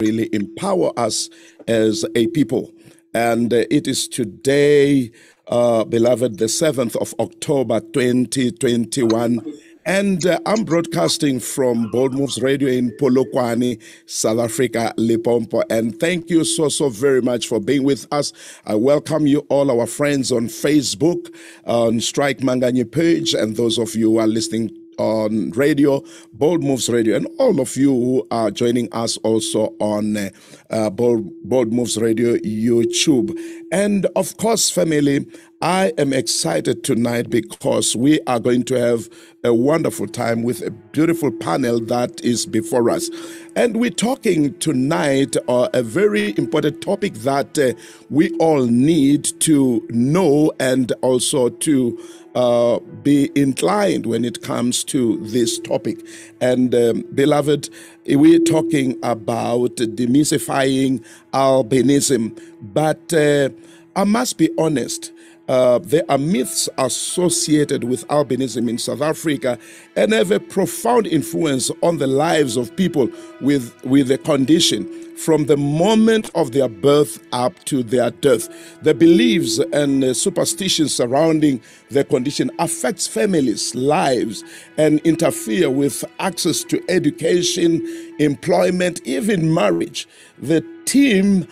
really empower us as a people. And uh, it is today, uh, beloved, the 7th of October 2021. And uh, I'm broadcasting from Bold Moves Radio in Polokwane, South Africa, Limpopo. And thank you so, so very much for being with us. I welcome you, all our friends on Facebook, on Strike Manganyi page, and those of you who are listening on radio, Bold Moves Radio, and all of you who are joining us also on uh, uh, Bold, Bold Moves Radio YouTube. And of course, family, I am excited tonight because we are going to have a wonderful time with a beautiful panel that is before us. And we're talking tonight uh, a very important topic that uh, we all need to know and also to uh, be inclined when it comes to this topic. And, um, beloved, we're talking about demystifying albinism. But uh, I must be honest. Uh, there are myths associated with albinism in South Africa and have a profound influence on the lives of people with, with the condition from the moment of their birth up to their death. The beliefs and uh, superstitions surrounding the condition affects families' lives and interfere with access to education, employment, even marriage. The team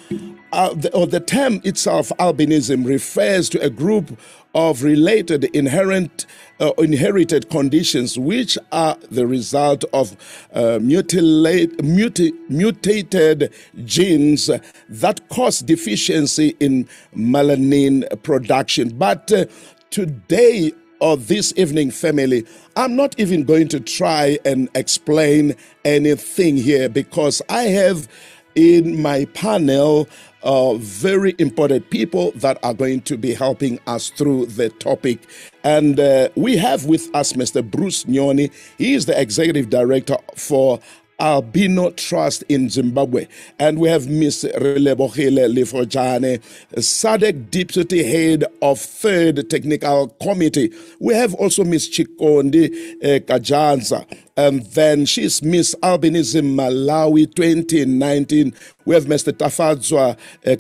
uh, or the term itself, albinism, refers to a group of related inherent uh, inherited conditions which are the result of uh, mutilate, muti, mutated genes that cause deficiency in melanin production. But uh, today, or this evening, family, I'm not even going to try and explain anything here because I have in my panel uh, very important people that are going to be helping us through the topic. And uh, we have with us Mr. Bruce Nyoni. He is the executive director for Albino Trust in Zimbabwe. And we have Ms. Relebohile Lefojane, SADC Deputy Head of Third Technical Committee. We have also Ms. Chikondi uh, Kajanza, and then she's Miss Albinism Malawi 2019. We have Mr. Tafadzwa uh,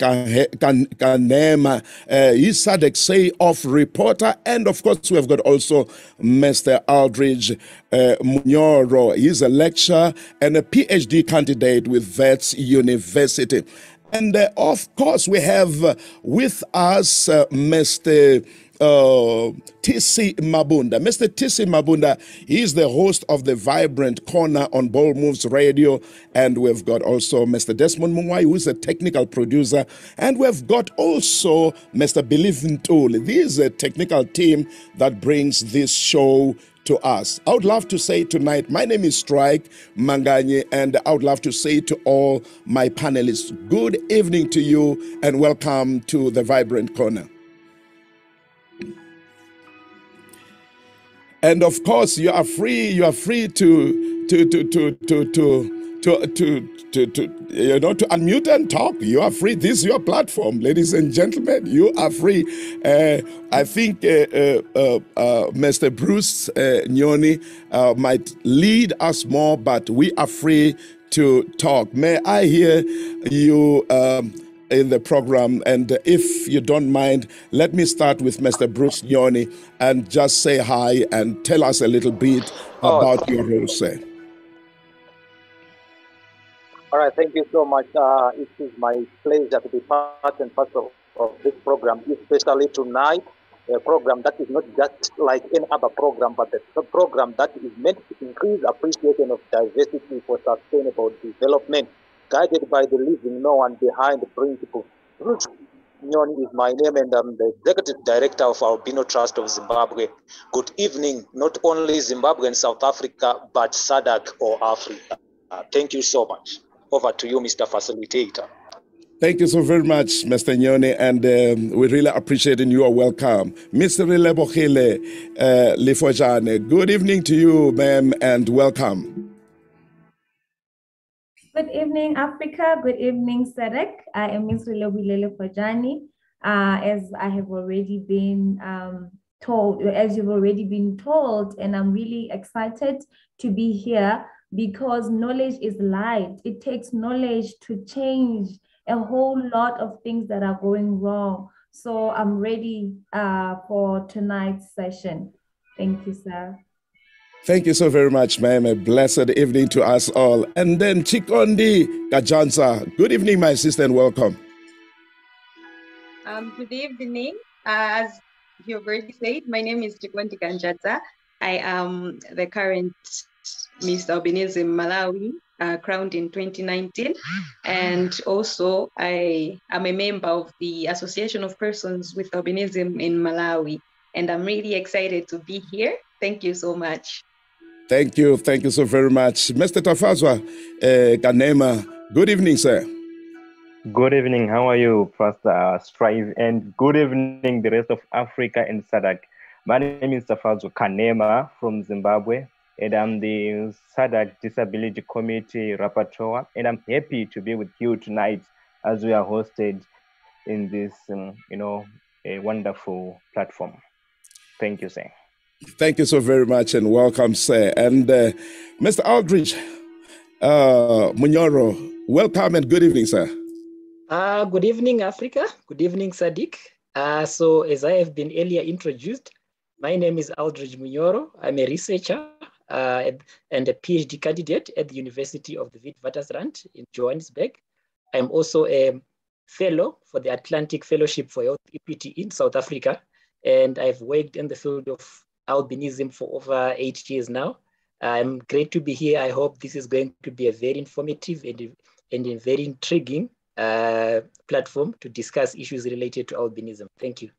Kanema. Uh, SADC Say Off reporter. And of course, we have got also Mr. Aldridge uh, Munyoro. He's a lecturer and a PhD candidate with Wits University. And uh, of course, we have uh, with us uh, Mr uh, TC Mabunda. Mr. TC Mabunda, is the host of the Vibrant Corner on Bold Moves Radio. And we've got also Mr. Desmond Mungwai, who's a technical producer. And we've got also Mr. Believe Ntuli. This is a technical team that brings this show to us. I would love to say tonight, my name is Strike Manganyi, and I would love to say to all my panelists, good evening to you and welcome to the Vibrant Corner. And of course, you are free. You are free to to to to to to. To, to, to, to, you know, to unmute and talk. You are free. This is your platform, ladies and gentlemen. You are free. Uh, I think uh, uh, uh, uh Mr. Bruce uh, Nyoni might lead us more, but we are free to talk. May I hear you um, in the program. And if you don't mind, let me start with Mr. Bruce Nyoni and just say hi and tell us a little bit oh. about your role, sir. All right, thank you so much. Uh, it is my pleasure to be part and parcel of this program, especially tonight. A program that is not just like any other program, but a program that is meant to increase appreciation of diversity for sustainable development guided by the living no one behind the principle. Bruce Nyoni is my name and I'm the executive director of Albino Trust of Zimbabwe. Good evening, not only Zimbabwe and South Africa, but SADC or Africa. Uh, thank you so much. Over to you, Mr. Facilitator. Thank you so very much, Mr. Nyoni, and um, we really appreciate and you are welcome. Mr. Relebohile uh, Lefojane, good evening to you, ma'am, and welcome. Good evening, Africa. Good evening, SADC. I am Ms. Relebohile Lefojane. Uh, as I have already been um, told, as you've already been told, and I'm really excited to be here because knowledge is light. It takes knowledge to change a whole lot of things that are going wrong. So I'm ready uh, for tonight's session. Thank you, sir. Thank you so very much, ma'am. A blessed evening to us all. And then Chikondi Kajanza. Good evening, my sister, and welcome. Um, good evening. Uh, as you already said, my name is Chikondi Kanjata. I am the current Miss Albinism Malawi, uh, crowned in 2019. And also, I am a member of the Association of Persons with Albinism in Malawi. And I'm really excited to be here. Thank you so much. Thank you. Thank you so very much. Mr. Tafadzwa uh, Kanema, good evening, sir. Good evening. How are you, Pastor Strive? And good evening, the rest of Africa and SADC. My name is Tafadzwa Kanema from Zimbabwe, and I'm the SADC Disability Committee Rapporteur. And I'm happy to be with you tonight as we are hosted in this, um, you know, a wonderful platform. Thank you, sir. Thank you so very much and welcome, sir. And uh, Mr. Aldridge uh, Munyoro, welcome and good evening, sir. Uh, good evening, Africa. Good evening, SADC. Uh, so, as I have been earlier introduced, my name is Aldridge Munyoro. I'm a researcher uh, and a PhD candidate at the University of the Witwatersrand in Johannesburg. I'm also a fellow for the Atlantic Fellowship for Health in South Africa, and I've worked in the field of albinism for over eight years now. I'm great to be here. I hope this is going to be a very informative and, and a very intriguing uh, platform to discuss issues related to albinism. Thank you.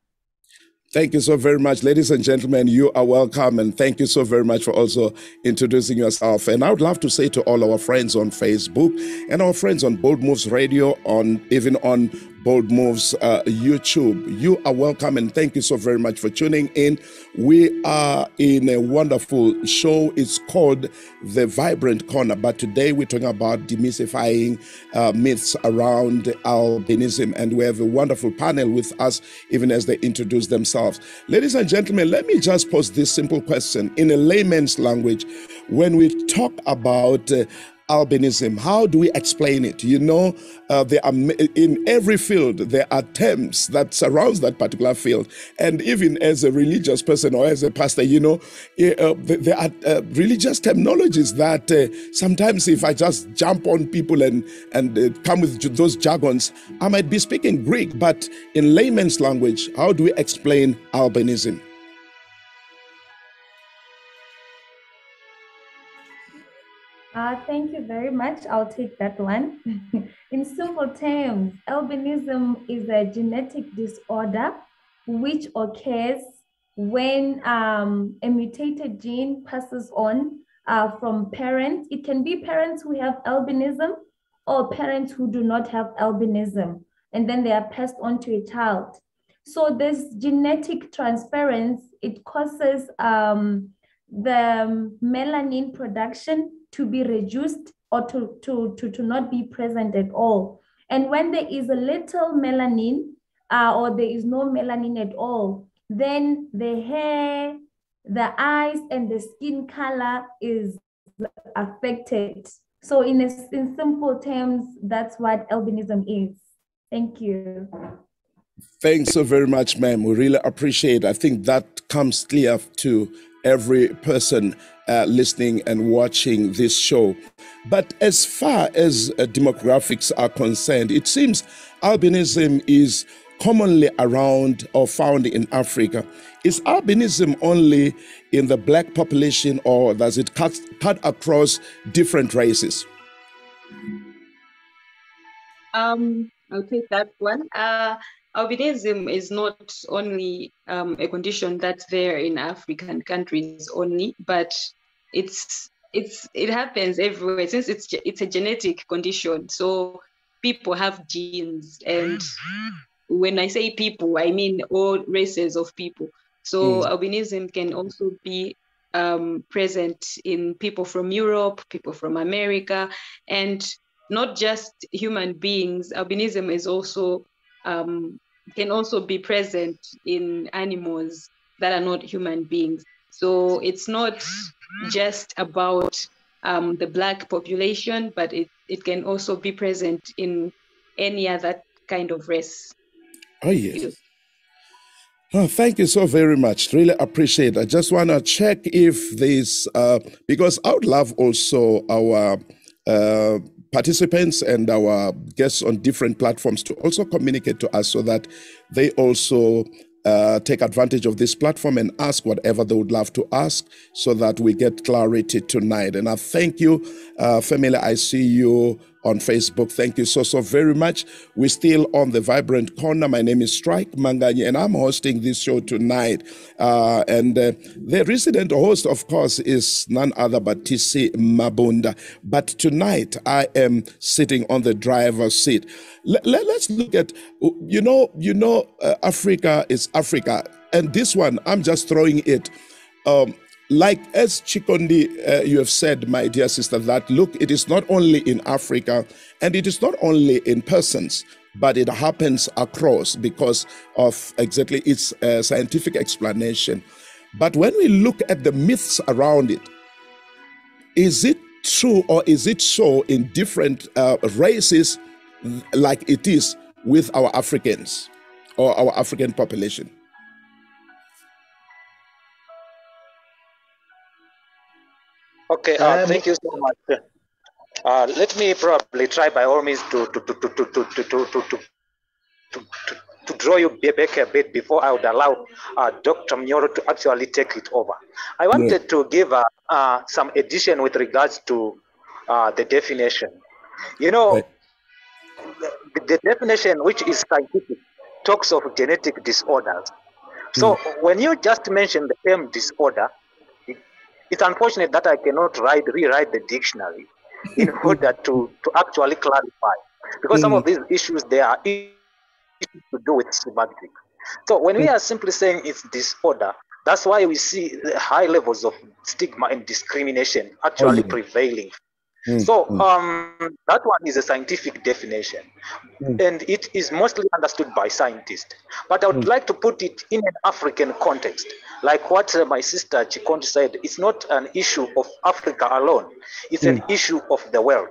Thank you so very much, ladies and gentlemen. You are welcome, and thank you so very much for also introducing yourself. And I would love to say to all our friends on Facebook and our friends on Bold Moves Radio, on even on Bold Moves uh, YouTube. You are welcome and thank you so very much for tuning in. We are in a wonderful show. It's called The Vibrant Corner, but today we're talking about demystifying uh, myths around albinism. And we have a wonderful panel with us, even as they introduce themselves. Ladies and gentlemen, let me just pose this simple question in a layman's language. When we talk about uh, albinism. How do we explain it? You know, uh, there are in every field there are terms that surrounds that particular field, and even as a religious person or as a pastor, you know, eh, uh, there are uh, religious terminologies that uh, sometimes if I just jump on people and and uh, come with those jargons, I might be speaking Greek, but in layman's language, how do we explain albinism? Thank you very much. I'll take that one. In simple terms, albinism is a genetic disorder which occurs when um, a mutated gene passes on uh, from parents. It can be parents who have albinism or parents who do not have albinism, and then they are passed on to a child. So this genetic transference, it causes um, the melanin production to be reduced or to, to, to, to not be present at all. And when there is a little melanin uh, or there is no melanin at all, then the hair, the eyes, and the skin color is affected. So in, a, in simple terms, that's what albinism is. Thank you. Thanks so very much, ma'am. We really appreciate. I think that comes clear to every person uh, listening and watching this show. But as far as uh, demographics are concerned, it seems albinism is commonly around or found in Africa. Is albinism only in the black population or does it cut, cut across different races? Um, I'll take that one. Uh, albinism is not only um, a condition that's there in African countries only, but it's it's it happens everywhere since it's it's a genetic condition. So people have genes, and when I say people, I mean all races of people. So mm. albinism can also be um, present in people from Europe, people from America, and not just human beings. Albinism is also um, can also be present in animals that are not human beings. So it's not just about um, the Black population, but it, it can also be present in any other kind of race. Oh, yes. Oh, thank you so very much. Really appreciate. I just want to check if this, uh, because I would love also our uh, participants and our guests on different platforms to also communicate to us so that they also uh, take advantage of this platform and ask whatever they would love to ask so that we get clarity tonight. And I thank you, uh, family. I see you on Facebook. Thank you so, so very much. We're still on the Vibrant Corner. My name is Strike Manganyi, and I'm hosting this show tonight. Uh, and uh, the resident host, of course, is none other but TC Mabunda. But tonight, I am sitting on the driver's seat. Let, let, us look at, you know, you know, uh, Africa is Africa. And this one, I'm just throwing it. Um, like as Chikondi, uh, you have said, my dear sister, that look, it is not only in Africa and it is not only in persons, but it happens across because of exactly its uh, scientific explanation. But when we look at the myths around it, is it true or is it so in different uh, races like it is with our Africans or our African population? Okay, uh, um, thank you so much. Uh, let me probably try by all means to to to to to to to to to, to, to, to draw you back a bit before I would allow uh, Dr. Munyoro to actually take it over. I wanted yeah. to give uh, uh, some addition with regards to uh, the definition. You know, right. the, the, definition, which is scientific, talks of genetic disorders. So mm. when you just mention the term disorder, it's unfortunate that I cannot write, rewrite the dictionary in order to, to actually clarify. Because mm. some of mm. these issues, they are issues to do with semantics. So when we mm. are simply saying it's disorder, that's why we see high levels of stigma and discrimination actually oh, prevailing Mm, so mm. um, that one is a scientific definition, mm. and it is mostly understood by scientists. But I would mm. like to put it in an African context, like what uh, my sister Chikondi said. It's not an issue of Africa alone; it's an mm. issue of the world.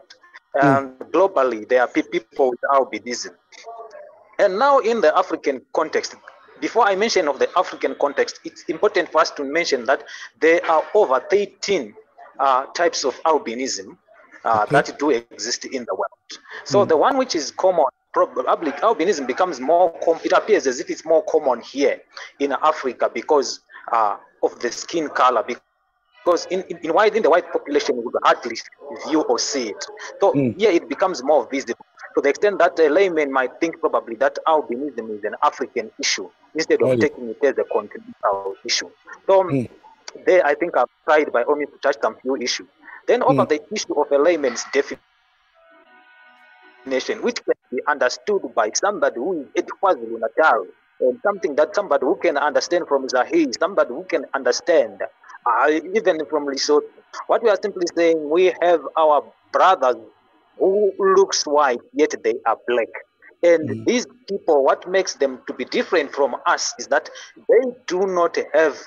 Mm. And globally, there are people with albinism. And now, in the African context, before I mention of the African context, it's important for us to mention that there are over 13 uh, types of albinism uh, okay. that do exist in the world. So mm. the one which is common, probably albinism becomes more, com- it appears as if it's more common here in Africa because uh, of the skin color. Because in, in, white, in the white population, we would hardly view or see it. So mm. here it becomes more visible to the extent that a layman might think probably that albinism is an African issue instead of right. taking it as a continental issue. So mm. there, I think I've tried by all means to touch some few issues. Then over mm. the issue of a layman's definition, which can be understood by somebody who is KwaZulu Natal, and something that somebody who can understand from Zaire, somebody who can understand uh, even from Lesotho. What we are simply saying, we have our brothers who looks white, yet they are black. And mm. these people, what makes them to be different from us is that they do not have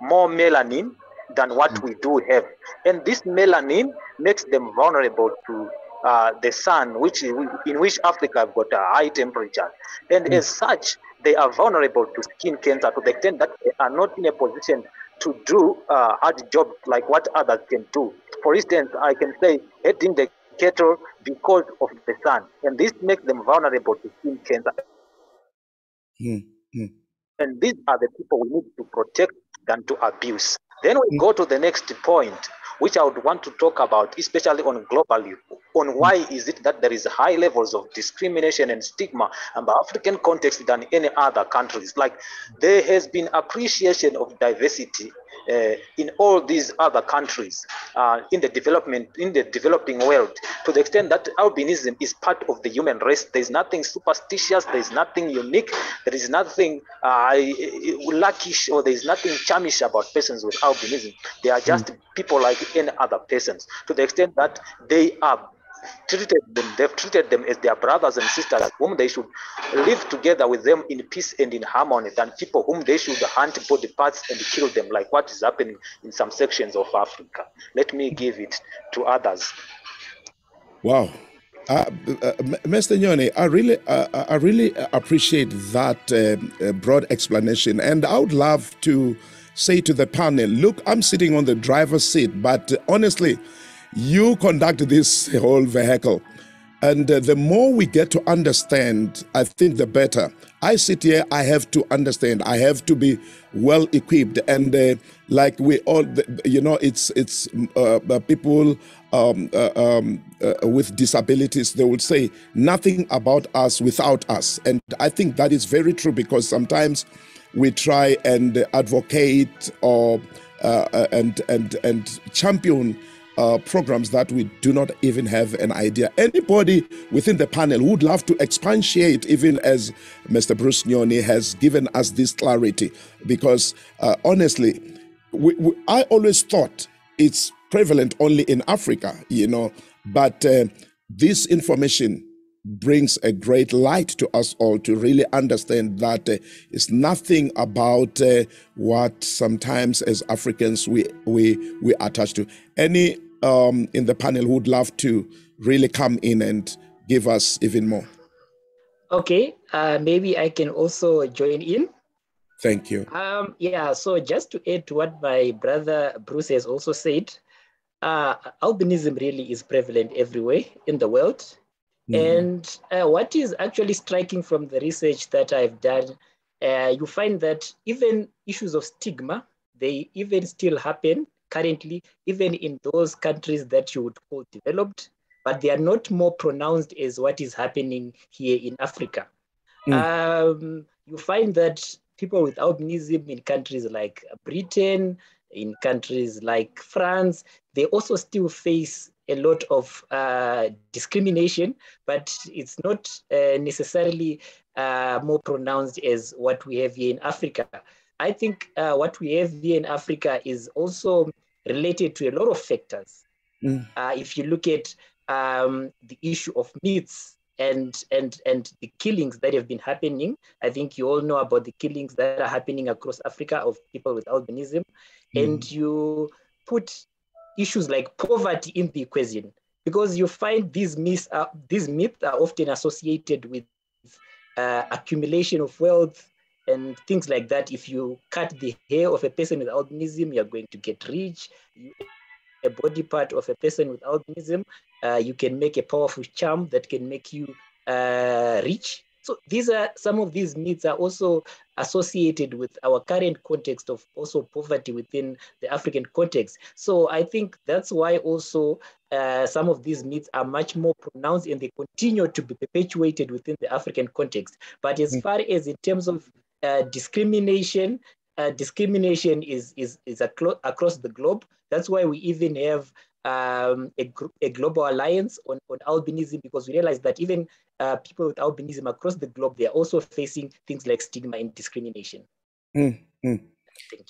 more melanin than what we do have. And this melanin makes them vulnerable to uh, the sun, which in which Africa have got a high temperature. And mm. as such, they are vulnerable to skin cancer to the extent that they are not in a position to do uh, hard job like what others can do. For instance, I can say heading the cattle because of the sun, and this makes them vulnerable to skin cancer. Mm. Mm. And these are the people we need to protect than to abuse. Then we go to the next point, which I would want to talk about, especially on globally, on why is it that there is high levels of discrimination and stigma in the African context than any other countries. Like there has been appreciation of diversity uh, in all these other countries uh, in the development in the developing world. To the extent that albinism is part of the human race there's nothing superstitious there's nothing unique there is nothing uh, luckish or there's nothing charmish about persons with albinism. They are just mm. people like any other persons. To the extent that they are treated them, they've treated them as their brothers and sisters, whom they should live together with them in peace and in harmony, than people whom they should hunt body parts and kill them, like what is happening in some sections of Africa. Let me give it to others. Wow. Uh, uh, Mr. Nyoni, I really, uh, I really appreciate that uh, broad explanation, and I would love to say to the panel, look, I'm sitting on the driver's seat, but honestly, you conduct this whole vehicle. And uh, the more we get to understand, I think the better. I sit here, I have to understand, I have to be well equipped. And uh, like we all, you know, it's, it's uh, uh people um, uh, um, uh, with disabilities, they would say nothing about us without us. And I think that is very true because sometimes we try and advocate or and, and, and champion uh, programs that we do not even have an idea. Anybody within the panel would love to expatiate, even as Mr. Bruce Nyoni has given us this clarity, because uh, honestly, we, we, I always thought it's prevalent only in Africa, you know, but uh, this information brings a great light to us all to really understand that uh, it's nothing about uh, what sometimes as Africans we we we attach to. Any um, in the panel who would love to really come in and give us even more? Okay, uh, maybe I can also join in. Thank you. Um, yeah, so just to add to what my brother Bruce has also said, uh, albinism really is prevalent everywhere in the world. Mm. And uh, what is actually striking from the research that I've done, uh, you find that even issues of stigma, they even still happen currently, even in those countries that you would call developed, but they are not more pronounced as what is happening here in Africa. Mm. Um, you find that people with albinism in countries like Britain, in countries like France, they also still face a lot of uh, discrimination, but it's not uh, necessarily uh, more pronounced as what we have here in Africa. I think uh, what we have here in Africa is also related to a lot of factors. Mm. Uh, if you look at um, the issue of myths and and and the killings that have been happening, I think you all know about the killings that are happening across Africa of people with albinism, mm. and you put issues like poverty in the equation because you find these myths are, these myths are often associated with uh, accumulation of wealth and things like that. If you cut the hair of a person with albinism, you're going to get rich. You, a body part of a person with albinism, uh, you can make a powerful charm that can make you uh, rich. So these are some of these myths are also associated with our current context of also poverty within the African context. So I think that's why also uh, some of these myths are much more pronounced and they continue to be perpetuated within the African context. But as mm. far as in terms of uh, discrimination. Uh, discrimination is is is across the globe. That's why we even have um, a, a, global alliance on, on albinism because we realize that even uh, people with albinism across the globe they are also facing things like stigma and discrimination. Mm, mm.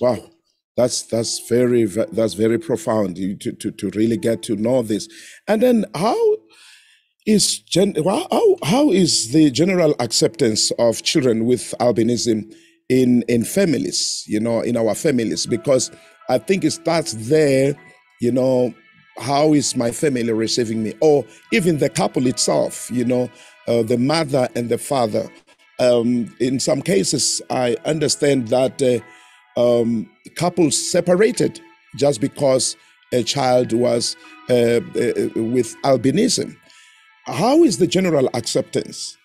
Wow, that's that's very that's very profound to, to to really get to know this. And then how is gen- how, how is the general acceptance of children with albinism in in families you know in our families? Because i think it starts there you know how is my family receiving me? Or even the couple itself you know uh, the mother and the father. Um, in some cases i understand that uh, um, couples separated just because a child was uh, uh with albinism how is the general acceptance?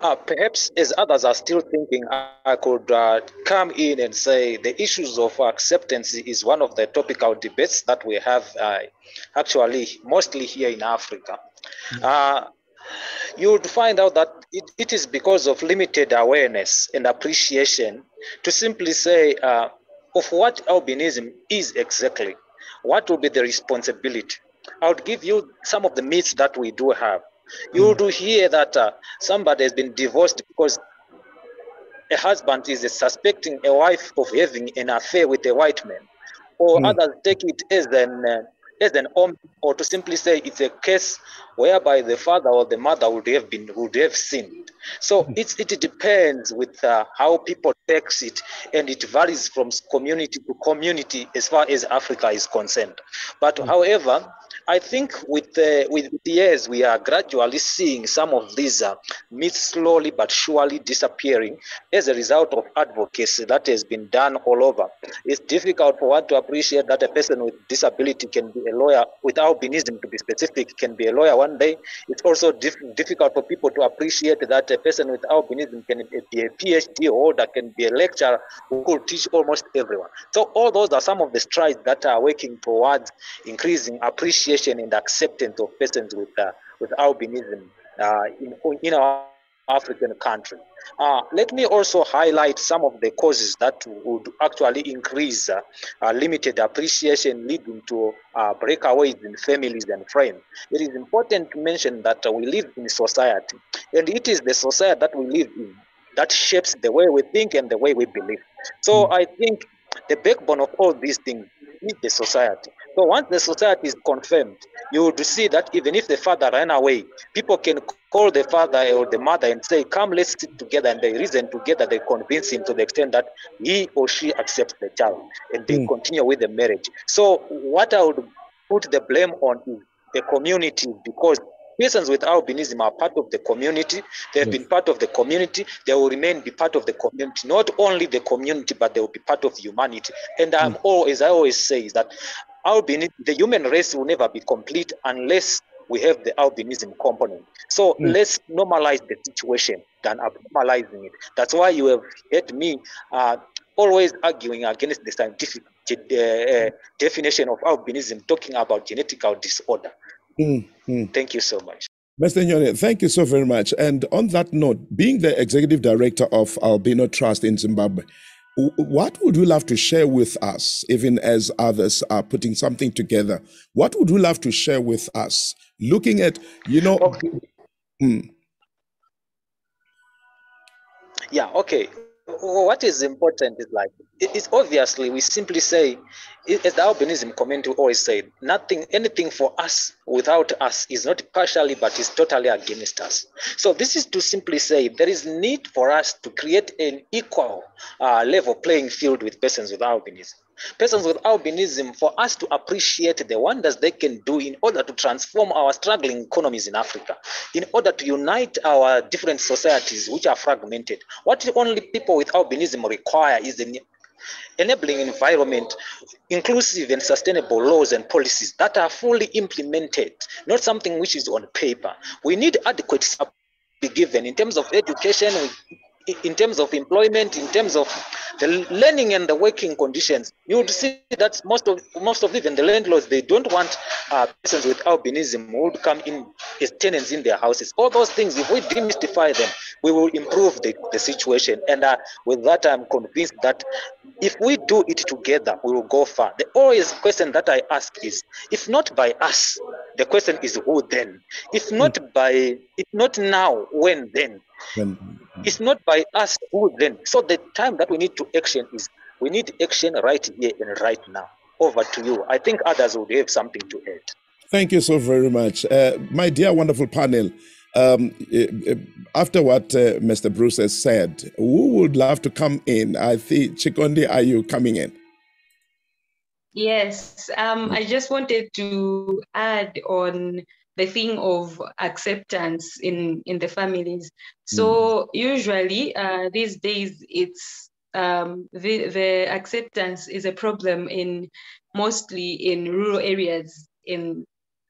Uh, perhaps as others are still thinking, I could uh, come in and say the issues of acceptance is one of the topical debates that we have uh, actually mostly here in Africa. Mm-hmm you would find out that it, it is because of limited awareness and appreciation to simply say uh, of what albinism is exactly. What will be the responsibility? I would give you some of the myths that we do have. You mm. do hear that uh, somebody has been divorced because a husband is suspecting a wife of having an affair with a white man, or Mm. others take it as an uh, as an om, or to simply say it's a case whereby the father or the mother would have been would have sinned. So it's, it depends with uh, how people takes it, and it varies from community to community as far as Africa is concerned. But however, I think with uh, with the years we are gradually seeing some of these uh, myths slowly but surely disappearing as a result of advocacy that has been done all over. It's difficult for one to appreciate that a person with disability can be a lawyer, with albinism to be specific, can be a lawyer one day. It's also dif- difficult for people to appreciate that a person with albinism can be a PhD holder, can be a lecturer who could teach almost everyone. So all those are some of the strides that are working towards increasing appreciation and acceptance of persons with uh, with albinism uh, in in our African country. Uh, let me also highlight some of the causes that would actually increase uh, uh, limited appreciation, leading to uh, breakaways in families and friends. It is important to mention that we live in society, and it is the society that we live in that shapes the way we think and the way we believe. So I think the backbone of all these things is the society. So once the society is confirmed, you would see that even if the father ran away, people can call the father or the mother and say, Come, let's sit together. And they reason together, they convince him to the extent that he or she accepts the child and they Mm. continue with the marriage. So, what I would put the blame on is the community because persons with albinism are part of the community. They've Yes. been part of the community. They will remain be part of the community. Not only the community, but they will be part of humanity. And I'm always, I always say that albinism, the human race will never be complete unless we have the albinism component. So Mm. let's normalize the situation than abnormalizing it. That's why you have heard me uh, always arguing against the scientific uh, uh, definition of albinism, talking about genetical disorder. Mm, mm. Thank you so much. Mr. Nyoni, thank you so very much. And on that note, being the executive director of Albino Trust in Zimbabwe, what would you love to share with us, even as others are putting something together? What would you love to share with us? Looking at, you know, Okay. mm, Yeah, okay. What is important is like, it's obviously we simply say, as the albinism community always say, nothing, anything for us without us is not partially, but is totally against us. So this is to simply say there is need for us to create an equal uh, level playing field with persons with albinism. Persons with albinism, for us to appreciate the wonders they can do in order to transform our struggling economies in Africa, in order to unite our different societies which are fragmented. What only people with albinism require is an enabling environment, inclusive and sustainable laws and policies that are fully implemented, not something which is on paper. We need adequate support be given in terms of education, in- in terms of employment, in terms of the learning and the working conditions. You would see that most of most of even the landlords they don't want uh, persons with albinism who would come in as tenants in their houses. All those things, if we demystify them, we will improve the, the situation. And uh, with that, I'm convinced that if we do it together, we will go far. The always question that I ask is, if not by us, the question is who then? If not by, if not now, when then? when, It's not by us who then. So the time that we need to action is we need action right here and right now. Over to you. I think others would have something to add. Thank you so very much. Uh, my dear, wonderful panel, um, eh, eh, after what uh, Mr. Bruce has said, who would love to come in? I think, Chikondi, are you coming in? Yes, um, I just wanted to add on the thing of acceptance in in the families. So usually uh, these days, it's um, the the acceptance is a problem in mostly in rural areas in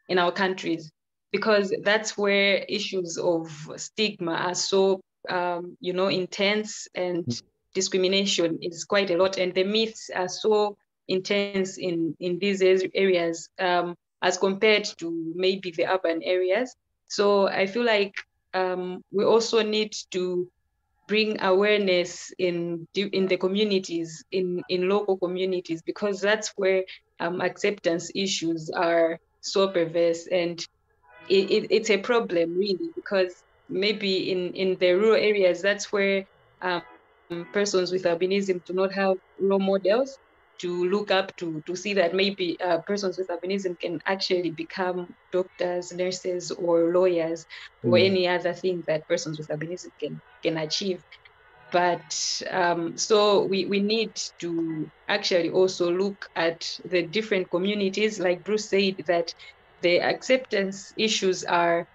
in our countries because that's where issues of stigma are so um, you know intense and discrimination is quite a lot. And the myths are so intense in in these areas. Um, as compared to maybe the urban areas. So i feel like um, we also need to bring awareness in in the communities in in local communities because that's where um, acceptance issues are so perverse. And it, it, it's a problem really because maybe in in the rural areas that's where um, persons with albinism do not have role models to look up to to see that maybe uh, persons with albinism can actually become doctors, nurses, or lawyers, mm. or any other thing that persons with albinism can can achieve. But um, so we, we need to actually also look at the different communities, like Bruce said, that the acceptance issues are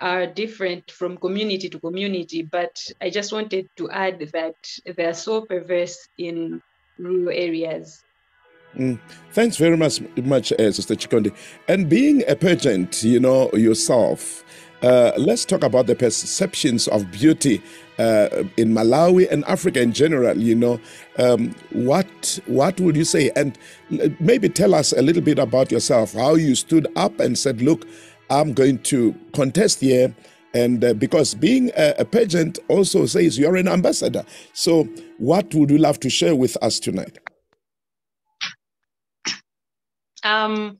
are different from community to community, but I just wanted to add that they are so perverse in rural areas. Mm. Thanks very much, much uh, Sister Chikondi. And being a pageant, you know, yourself, uh, let's talk about the perceptions of beauty uh, in Malawi and Africa in general. You know, um, what what would you say? And maybe tell us a little bit about yourself, how you stood up and said, "Look, I'm going to contest here." And uh, because being a, a pageant also says you're an ambassador. So, what would you love to share with us tonight? um,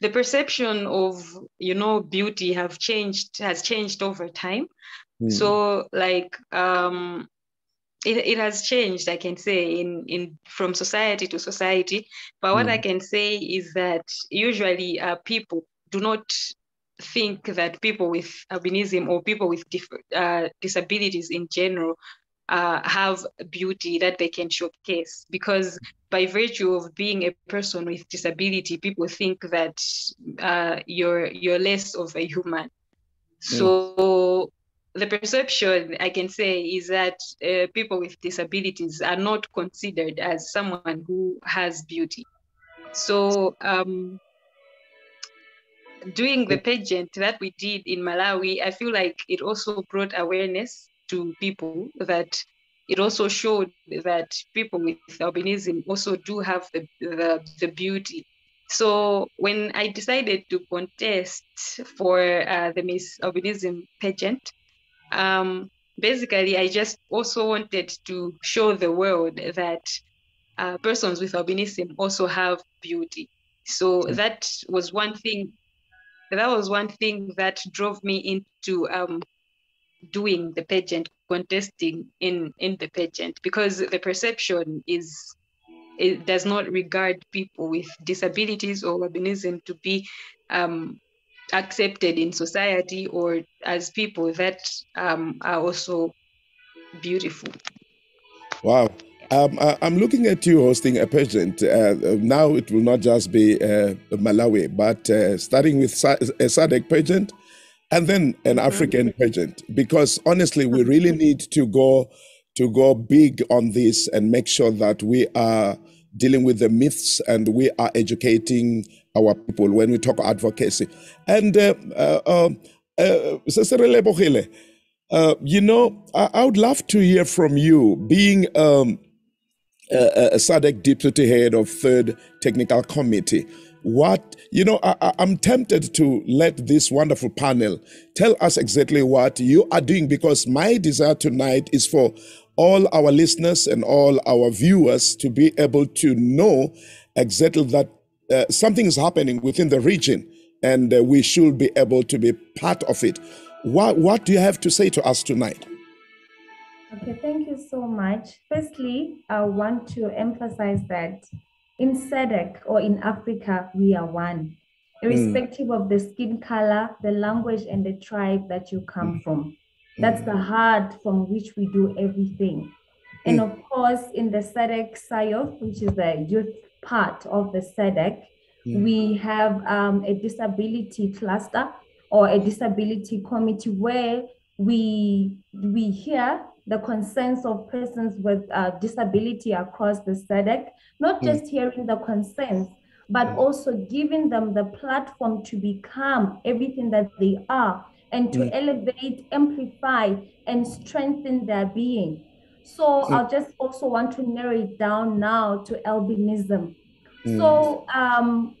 the perception of you know beauty have changed has changed over time mm. so like um it, it has changed i can say in in from society to society but what mm. i can say is that usually uh, people do not think that people with albinism or people with dif- uh, disabilities in general uh, have beauty that they can showcase. Because by virtue of being a person with disability people think that uh, you're you're less of a human. So mm. the perception i can say is that uh, people with disabilities are not considered as someone who has beauty. So um, doing the pageant that we did in malawi i feel like it also brought awareness to people that it also showed that people with albinism also do have the, the, the beauty. So when I decided to contest for uh, the Miss Albinism pageant, um, basically I just also wanted to show the world that uh, persons with albinism also have beauty. So that was one thing. That was one thing that drove me into um, doing the pageant, contesting in in the pageant, because the perception is it does not regard people with disabilities or albinism to be um, accepted in society or as people that um, are also beautiful. Wow. Um, I, am looking at you hosting a pageant. Uh, now it will not just be uh, Malawi, but uh, starting with a SADC pageant, and then an mm-hmm. African pageant. Because honestly, we really need to go to go big on this and make sure that we are dealing with the myths and we are educating our people when we talk advocacy. And uh, uh, um, uh, uh, you know, I, I, would love to hear from you, being um, a SADC deputy head of third technical committee. What you know I, am tempted to let this wonderful panel tell us exactly what you are doing because my desire tonight is for all our listeners and all our viewers to be able to know exactly that uh, something is happening within the region and uh, we should be able to be part of it. What, what do you have to say to us tonight? Okay so much firstly i want to emphasize that in SADC or in Africa, we are one, irrespective mm. of the skin color, the language, and the tribe that you come mm. from. That's the heart from which we do everything. And of course, in the SADC SIOF, which is the youth part of the SADC, we have um, a disability cluster or a disability committee where we we hear the concerns of persons with uh, disability across the SADC, not hmm. just hearing the concerns, but hmm. also giving them the platform to become everything that they are and to mm. elevate, amplify, and strengthen their being. So. I just also want to narrow it down now to albinism. Mm. So um,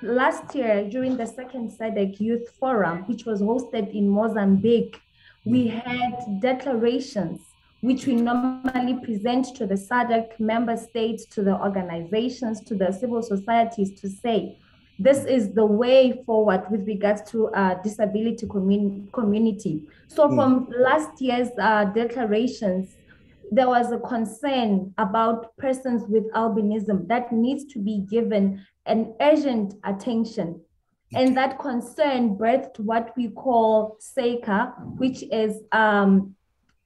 last year during the second SADC Youth Forum, which was hosted in Mozambique, we had declarations which we normally present to the SADC member states, to the organizations, to the civil societies to say, this is the way forward with regards to uh, disability commun- community. So mm. from last year's uh, declarations, there was a concern about persons with albinism that needs to be given an urgent attention. And that concern birthed what we call SACA, which is um,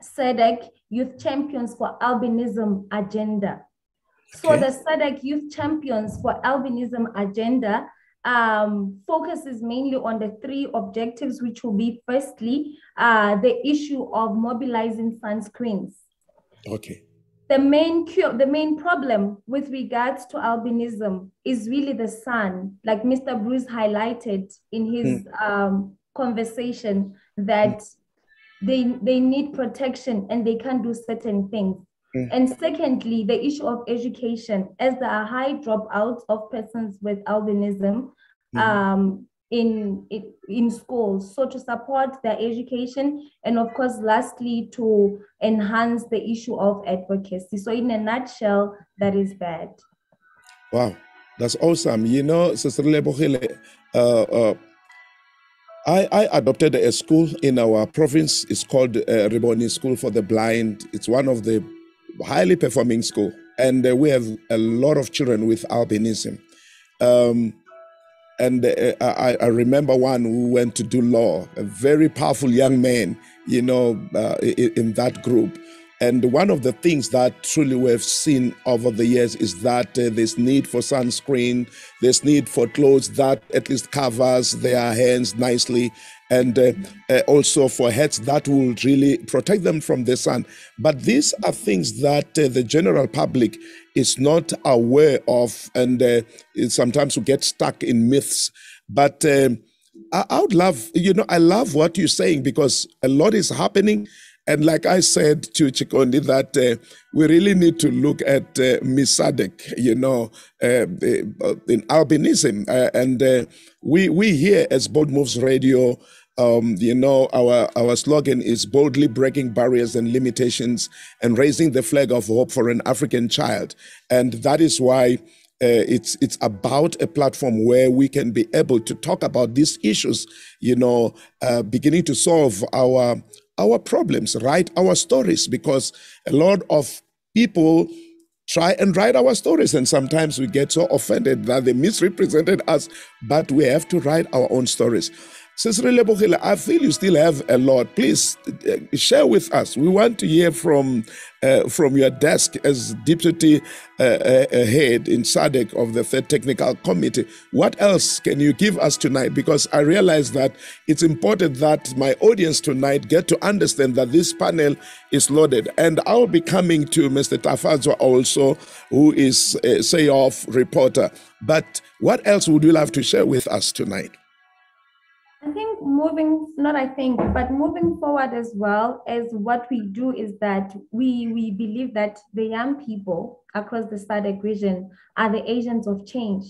SADC Youth Champions for Albinism Agenda. So Okay. the SADC Youth Champions for Albinism Agenda um, focuses mainly on the three objectives, which will be firstly, uh, the issue of mobilizing sunscreens. Okay. The main cure, the main problem with regards to albinism is really the sun, like Mr. Bruce highlighted in his um, conversation that they they need protection and they can't do certain things. Mm. And secondly, the issue of education, as there are high dropouts of persons with albinism Mhm. um, in, in schools. So to support their education, and of course, lastly, to enhance the issue of advocacy. So in a nutshell, that is bad. Wow, that's awesome. You know, Sister Lebohile, uh, uh, I, I adopted a school in our province. It's called uh, Riboni School for the Blind. It's one of the highly performing school, and uh, we have a lot of children with albinism. Um, and uh, I, I remember one who went to do law, a very powerful young man, you know, uh, in, that group. And one of the things that truly we've seen over the years is that uh, there's need for sunscreen, there's need for clothes that at least covers their hands nicely, and uh, uh, also for hats that will really protect them from the sun. But these are things that uh, the general public is not aware of, and uh, sometimes we get stuck in myths. But um, I, I would love, you know, I love what you're saying because a lot is happening. And like I said to Chikondi, that uh, we really need to look at uh, Misadek, you know, uh, uh, in albinism. Uh, and uh, we, we here as Bold Moves Radio, um, you know, our, our slogan is boldly breaking barriers and limitations and raising the flag of hope for an African child. And that is why uh, it's it's about a platform where we can be able to talk about these issues, you know, uh, beginning to solve our our problems, write our stories, because a lot of people try and write our stories, and sometimes we get so offended that they misrepresented us, but we have to write our own stories. Sister Lebohile, I feel you still have a lot. Please uh, share with us. We want to hear from uh, from your desk as deputy uh, uh, uh, head in SADC of the Third Technical Committee. What else can you give us tonight? Because I realize that it's important that my audience tonight get to understand that this panel is loaded. And I'll be coming to Mr. Tafadzwa also, who is a say off reporter. But what else would you love to share with us tonight? I think moving, not I think, but moving forward as well as what we do is that we we believe that the young people across the SADC region are the agents of change.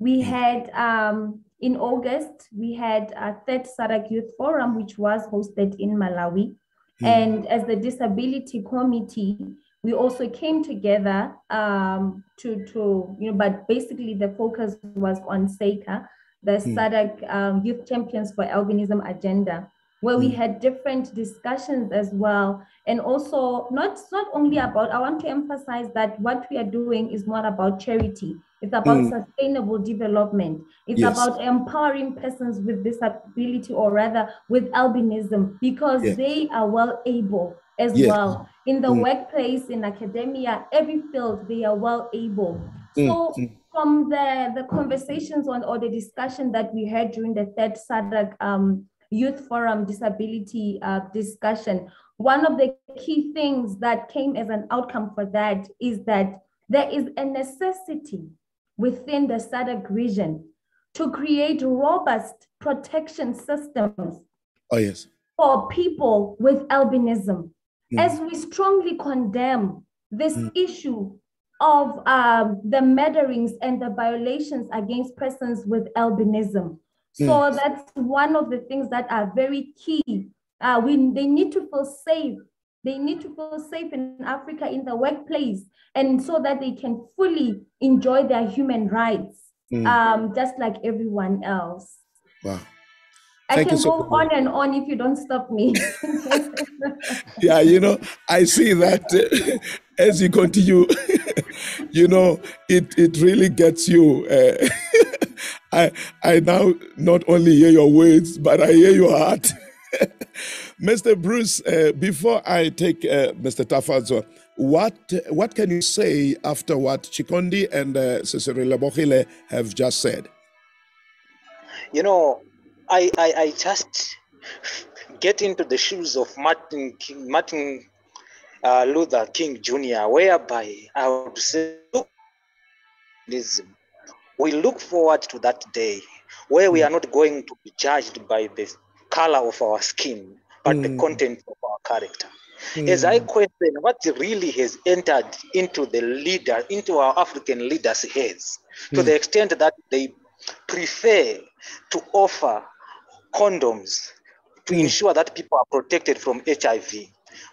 We had um, in August we had a third SADC Youth Forum, which was hosted in Malawi, and as the disability committee, we also came together um, to to you know, but basically the focus was on SEICA the SADC um, Youth Champions for Albinism agenda, where we had different discussions as well. And also, not, not only about, I want to emphasize that what we are doing is not about charity, it's about Mm. sustainable development. It's Yes. about empowering persons with disability or rather with albinism because Yeah. they are well able as Yes. well. In the Mm. workplace, in academia, every field, they are well able. Mm, So. From the, the conversations on or the discussion that we had during the third SADC um, Youth Forum disability uh, discussion, one of the key things that came as an outcome for that is that there is a necessity within the SADC region to create robust protection systems Oh, yes. for people with albinism. Mm. As we strongly condemn this Mm. issue of um, the murderings and the violations against persons with albinism. So that's one of the things that are very key. Uh, we, they need to feel safe. They need to feel safe in Africa in the workplace, and so that they can fully enjoy their human rights, Mm. um, just like everyone else. Wow. I can so go on and on if you don't stop me. yeah, you know, I see that uh, as you continue, you know, it it really gets you. Uh, I I now not only hear your words, but I hear your heart. Mr. Bruce, uh, before I take uh, Mr. Tafadzwa, what what can you say after what Chikondi and uh, Cicero Lebohile have just said? You know, I, I, I just get into the shoes of Martin King, Martin uh, Luther King Jr., whereby I would say, we look forward to that day where we are not going to be judged by the color of our skin, but mm. the content of our character. Mm. As I question what really has entered into the leader, into our African leaders' heads, mm. to the extent that they prefer to offer condoms to ensure that people are protected from HIV.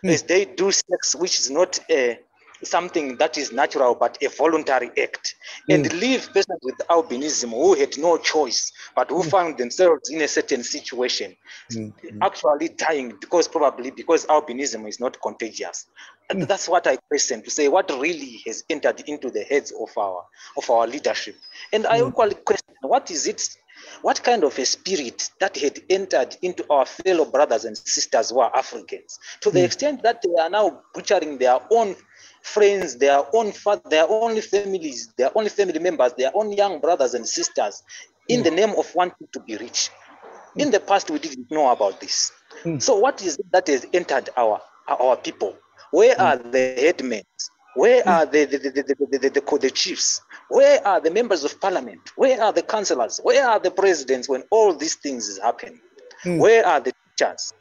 Mm. As they do sex, which is not a something that is natural but a voluntary act mm. and leave persons with albinism who had no choice but who mm. found themselves in a certain situation mm. actually dying because probably because albinism is not contagious and mm. that's what i question to say what really has entered into the heads of our of our leadership and i equally question what is it what kind of a spirit that had entered into our fellow brothers and sisters who are Africans to the mm. extent that they are now butchering their own friends, their own their only families, their only family members, their own young brothers and sisters, in the name of wanting to be rich. Mm. In the past, we didn't know about this. So, what is it that has entered our our people? Where are the headmen? Where mm. are the the, the, the, the, chiefs? Where are the members of parliament? Where are the councillors? Where are the presidents when all these things is happening? Mm. Where are the teachers?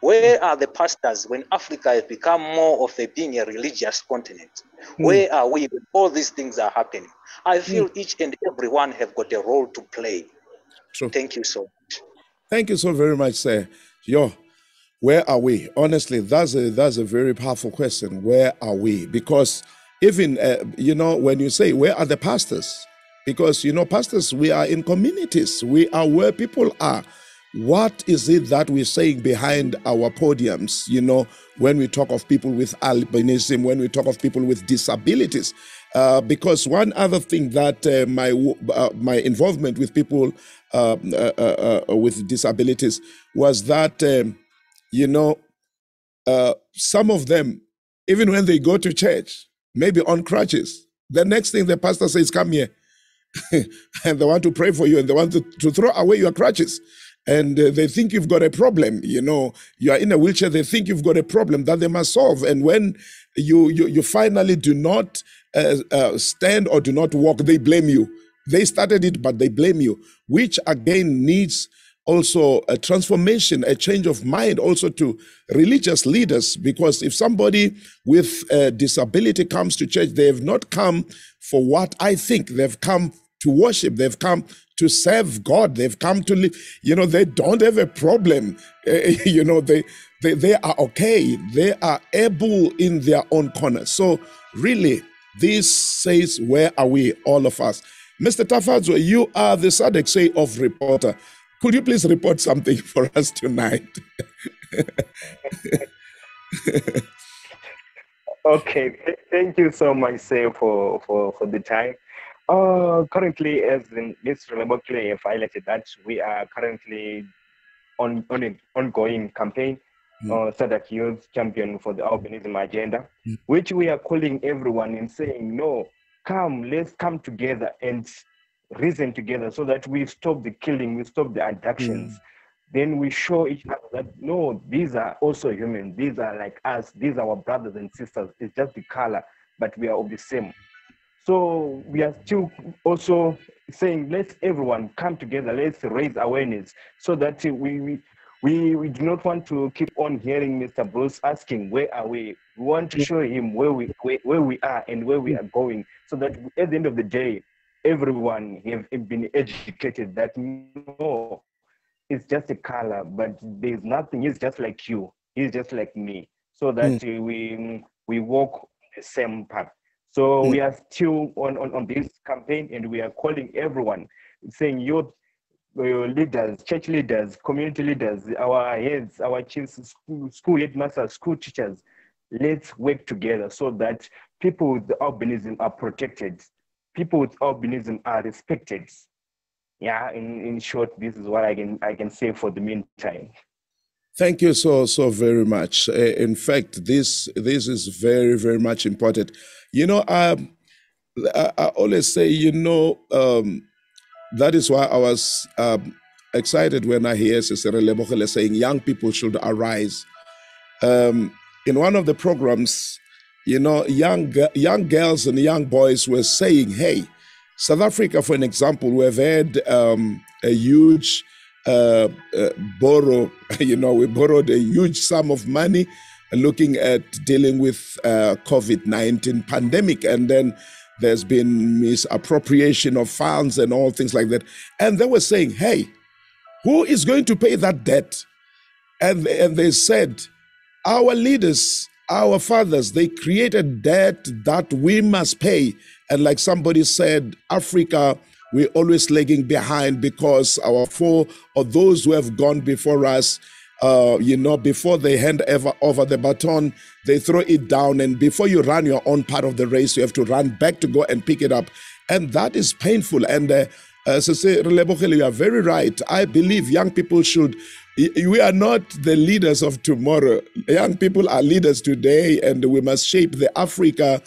Where are the pastors when Africa has become more of a being a religious continent? Mm. Where are we when all these things are happening? I feel each and everyone have got a role to play. True. Thank you so much. Thank you so very much, sir. Yo, where are we? Honestly, that's a that's a very powerful question. Where are we? Because even uh, you know when you say where are the pastors? Because you know pastors, we are in communities. We are where people are what is it that we're saying behind our podiums you know when we talk of people with albinism when we talk of people with disabilities uh, because one other thing that uh, my uh, my involvement with people uh, uh, uh, with disabilities was that um, you know some of them even when they go to church maybe on crutches the next thing the pastor says come here and they want to pray for you and they want to, to throw away your crutches. And uh, they think you've got a problem you know. You are in a wheelchair they think you've got a problem that they must solve. And when you you, you finally do not uh, uh, stand or do not walk they blame you. They started it but they blame you which again needs also a transformation a change of mind also to religious leaders because if somebody with a disability comes to church they have not come for what i think they've come to worship they've come to serve God. They've come to live. You know, they don't have a problem. Uh, you know, they, they they are okay. They are able in their own corner. So really, this says, where are we, all of us? Mr. Tafadzwa, you are the SADC say of reporter. Could you please report something for us tonight? okay, thank you so much, say, for, for, for the time. Uh, currently, as in this Remember Clear highlighted that we are currently on, on an ongoing campaign, mm. uh, SADC Youth Champion for the Albinism Agenda, mm. which we are calling everyone and saying, no, come, let's come together and reason together so that we stop the killing, we stop the abductions. Mm. Then we show each other that no, these are also human. These are like us. These are our brothers and sisters. It's just the color, but we are of the same. So we are still also saying, let's everyone come together, let's raise awareness so that we, we, we, we do not want to keep on hearing Mr. Bruce asking, where are we? We want to show him where we, where, where we are and where we are going so that at the end of the day, everyone have been educated that no, it's just a color, but there's nothing, he's just like you, he's just like me. So that mm. we, we walk the same path. So mm. we are still on, on, on this campaign and we are calling everyone saying, youth, uh, leaders, church leaders, community leaders, our heads, our chiefs, school, school headmasters, school teachers, let's work together so that people with albinism are protected. People with albinism are respected. Yeah, in, in short, this is what I can I can say for the meantime. Thank you so so very much. Uh, in fact, this this is very very much important. You know, um, I, I always say, you know, um, that is why I was um, excited when I hear Cicero Lebohile saying young people should arise. Um, in one of the programs, you know, young young girls and young boys were saying, "Hey, South Africa, for an example, we have had um, a huge uh, uh, borrow. You know, we borrowed a huge sum of money, looking at dealing with uh, COVID nineteen pandemic, and then." There's been misappropriation of funds and all things like that. And they were saying, hey, who is going to pay that debt? And, and they said, our leaders, our fathers, they created debt that we must pay. And like somebody said, Africa, we're always lagging behind because our four or those who have gone before us, uh, you know, before they hand ever over the baton, they throw it down. And before you run your own part of the race, you have to run back to go and pick it up. And that is painful. And uh, uh, say, you are very right. I believe young people should we are not the leaders of tomorrow. Young people are leaders today, and we must shape the Africa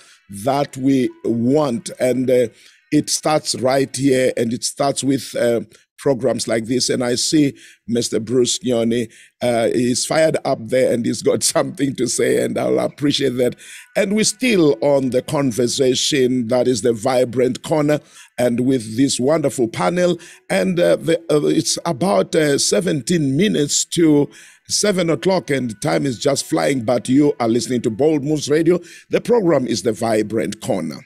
that we want. And uh, it starts right here, and it starts with uh, programs like this. And I see Mr. Bruce Nyoni, uh, he's fired up there and he's got something to say, and I'll appreciate that. And we're still on the conversation that is the vibrant corner, and with this wonderful panel. And uh, the, uh, it's about uh, 17 minutes to seven o'clock, and time is just flying. But you are listening to Bold Moves Radio. The program is the vibrant corner.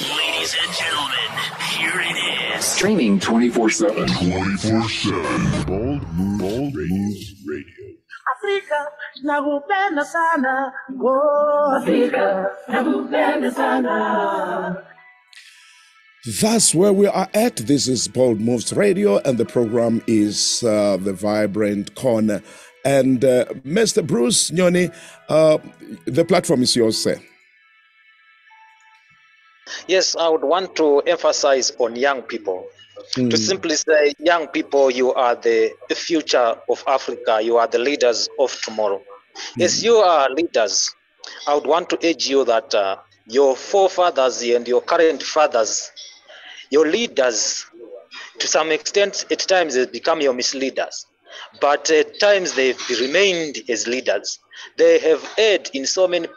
Ladies and gentlemen, here it is. Streaming 24 7. 24 7. Bold Moves, Bold Moves Radio. Afrika nakupenda sana. Oh, Afrika nakupenda sana. That's where we are at. This is Bold Moves Radio, and the program is uh, The Vibrant Corner. And uh, Mr. Bruce Nyoni, uh, the platform is yours, sir. Yes, I would want to emphasize on young people. Mm. To simply say, young people, you are the, the future of Africa. You are the leaders of tomorrow. Mm. As you are leaders, I would want to urge you that uh, your forefathers and your current fathers, your leaders, to some extent, at times they become your misleaders. But at times they've remained as leaders. They have erred in so many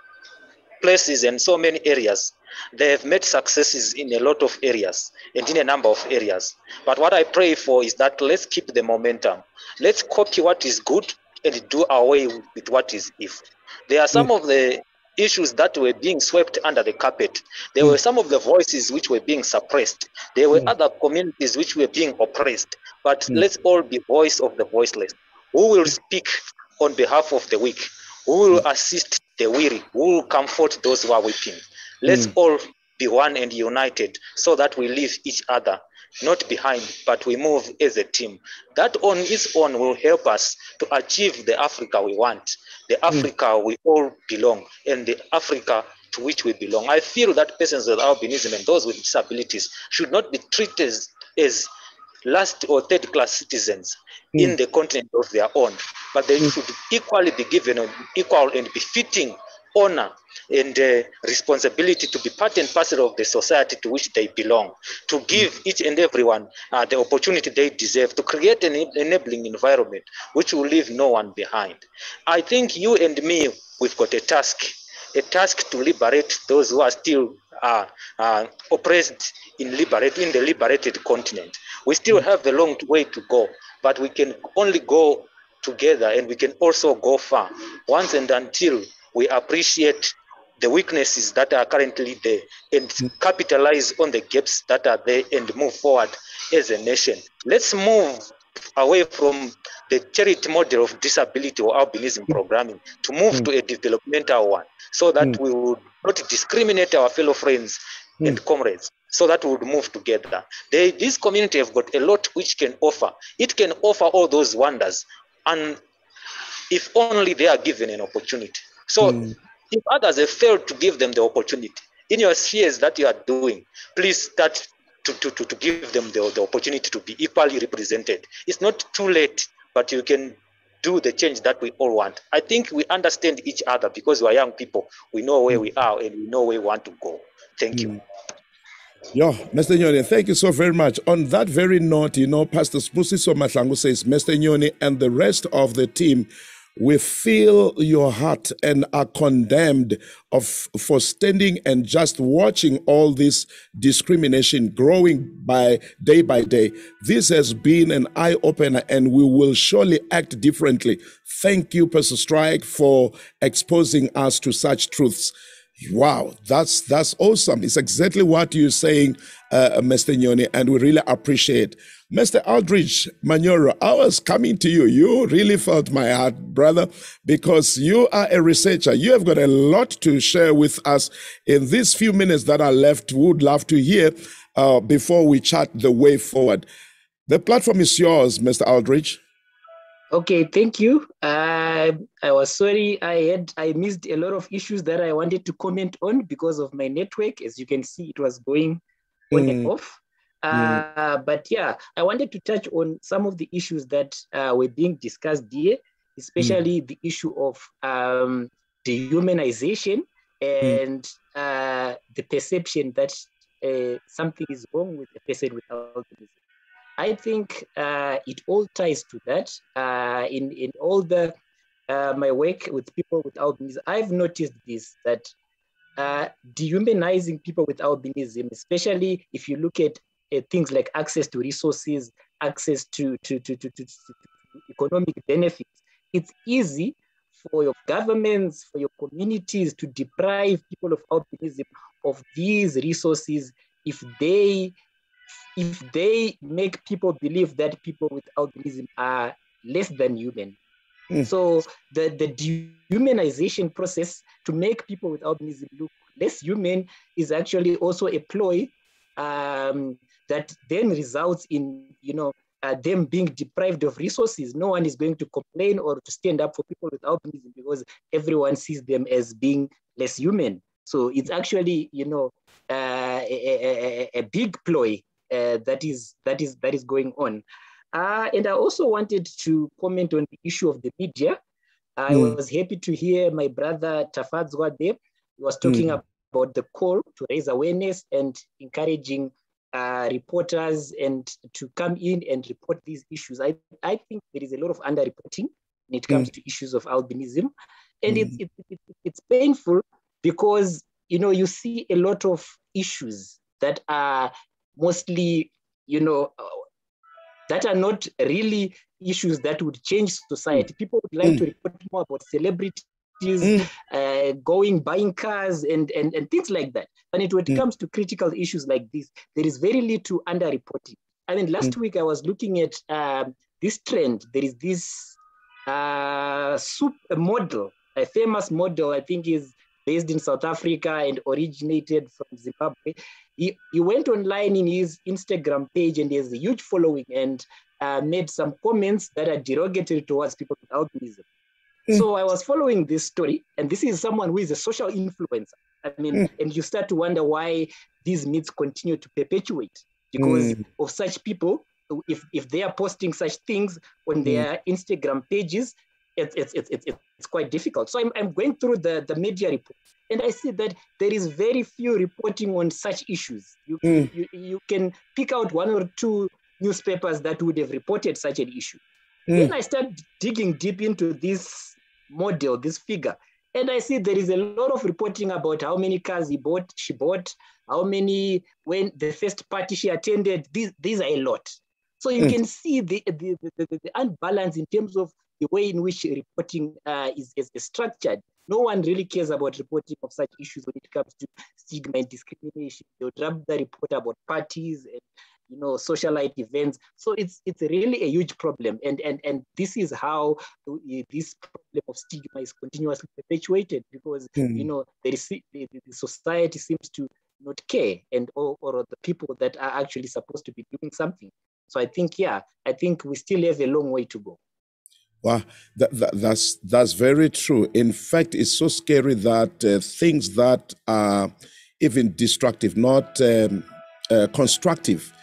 places and so many areas they have made successes in a lot of areas and in a number of areas. But what I pray for is that let's keep the momentum. Let's copy what is good and do away with what is evil. There are some mm. of the issues that were being swept under the carpet. There mm. were some of the voices which were being suppressed. There were mm. other communities which were being oppressed. But mm. let's all be voice of the voiceless. Who will speak on behalf of the weak? Who will mm. assist the weary? Who will comfort those who are weeping? Let's mm. all be one and united so that we leave each other not behind, but we move as a team. That on its own will help us to achieve the Africa we want, the mm. Africa mm. we all belong, and the Africa to which we belong. I feel that persons with albinism and those with disabilities should not be treated as last or third class citizens mm. in the continent of their own, but they mm. should equally be given equal and befitting honor and uh, responsibility to be part and parcel of the society to which they belong, to give each and everyone uh, the opportunity they deserve, to create an enabling environment which will leave no one behind. I think you and me, we've got a task, a task to liberate those who are still uh, uh, oppressed in, liberate, in the liberated continent. We still have a long way to go, but we can only go together and we can also go far once and until we appreciate the weaknesses that are currently there and capitalize on the gaps that are there and move forward as a nation. Let's move away from the charity model of disability or albinism programming to move mm. to a developmental one so that mm. we would not discriminate our fellow friends mm. and comrades, so that we would move together. They, this community have got a lot which can offer. It can offer all those wonders, and if only they are given an opportunity. So, Mm. if others have failed to give them the opportunity in your spheres that you are doing, please start to, to, to, to give them the, the opportunity to be equally represented. It's not too late, but you can do the change that we all want. I think we understand each other because we are young people. We know where we are and we know where we want to go. Thank you. Yeah, Mr. Nyoni, thank you so very much. On that very note, you know, Pastor Sibusiso Mahlangu says, Mr. Nyoni and the rest of the team, we feel your heart and are condemned of for standing and just watching all this discrimination growing by day by day. This has been an eye opener, and we will surely act differently. Thank you, Pastor Strike, for exposing us to such truths. Wow, that's that's awesome. It's exactly what you're saying, uh, Mr. Nyoni, and we really appreciate. Mr. Aldrich Munyoro, I was coming to you. You really felt my heart, brother, because you are a researcher. You have got a lot to share with us in these few minutes that are left. We would love to hear uh, before we chat the way forward. The platform is yours, Mr. Aldrich. Okay, thank you. Uh, I was sorry I had I missed a lot of issues that I wanted to comment on because of my network. As you can see, it was going on and Mm. off. Uh, But yeah, I wanted to touch on some of the issues that uh, were being discussed here, especially the issue of um, dehumanization and uh, the perception that uh, something is wrong with a person with albinism. I think uh, it all ties to that. Uh, in in all the uh, my work with people with albinism, I've noticed this that uh, dehumanizing people with albinism, especially if you look at things like access to resources, access to to, to, to, to, to economic benefits, it's easy for your governments, for your communities to deprive people of albinism of these resources if they if they make people believe that people with albinism are less than human. Mm. So the, the dehumanization process to make people with albinism look less human is actually also a ploy um, that then results in you know uh, them being deprived of resources. No one is going to complain or to stand up for people with albinism because everyone sees them as being less human. So it's actually you know uh, a, a, a, big ploy uh, that is that is that is going on. Uh, and I also wanted to comment on the issue of the media. I Mm. was happy to hear my brother Tafadzwa Deb was talking Mm. about the call to raise awareness and encouraging uh, reporters and to come in and report these issues. I, I think there is a lot of underreporting when it comes mm. to issues of albinism. And it's, mm. it, it, it's painful because, you know, you see a lot of issues that are mostly, you know, that are not really issues that would change society. Mm. People would like to report more about celebrities uh, going, buying cars, and, and, and things like that. And it, when it Mm. comes to critical issues like this, there is very little underreporting. I mean, last week I was looking at um, this trend. There is this uh, soup model, a famous model, I think is based in South Africa and originated from Zimbabwe. He, he went online in his Instagram page and he has a huge following and uh, made some comments that are derogatory towards people with albinism. So I was following this story, and this is someone who is a social influencer. I mean, and you start to wonder why these myths continue to perpetuate because Mm. of such people. If, if they are posting such things on their Instagram pages, it's, it's, it's, it's, it's quite difficult. So I'm, I'm going through the, the media report and I see that there is very few reporting on such issues. You, Mm. you, you can pick out one or two newspapers that would have reported such an issue. Then I start digging deep into this model, this figure, and I see there is a lot of reporting about how many cars he bought, she bought, how many when the first party she attended. These these are a lot. So you Mm. can see the the, the, the, the unbalance in terms of the way in which reporting uh, is, is, structured. No one really cares about reporting of such issues when it comes to stigma and discrimination. They'll rather report about parties and you know socialite events so it's it's really a huge problem and and and this is how this problem of stigma is continuously perpetuated because you Mm. know there is the, the the society seems to not care and or, or the people that are actually supposed to be doing something. So I think, yeah, I think we still have a long way to go. Wow, that, that, that's that's very true. In fact, it's so scary that uh, things that are even destructive, not um, uh, constructive,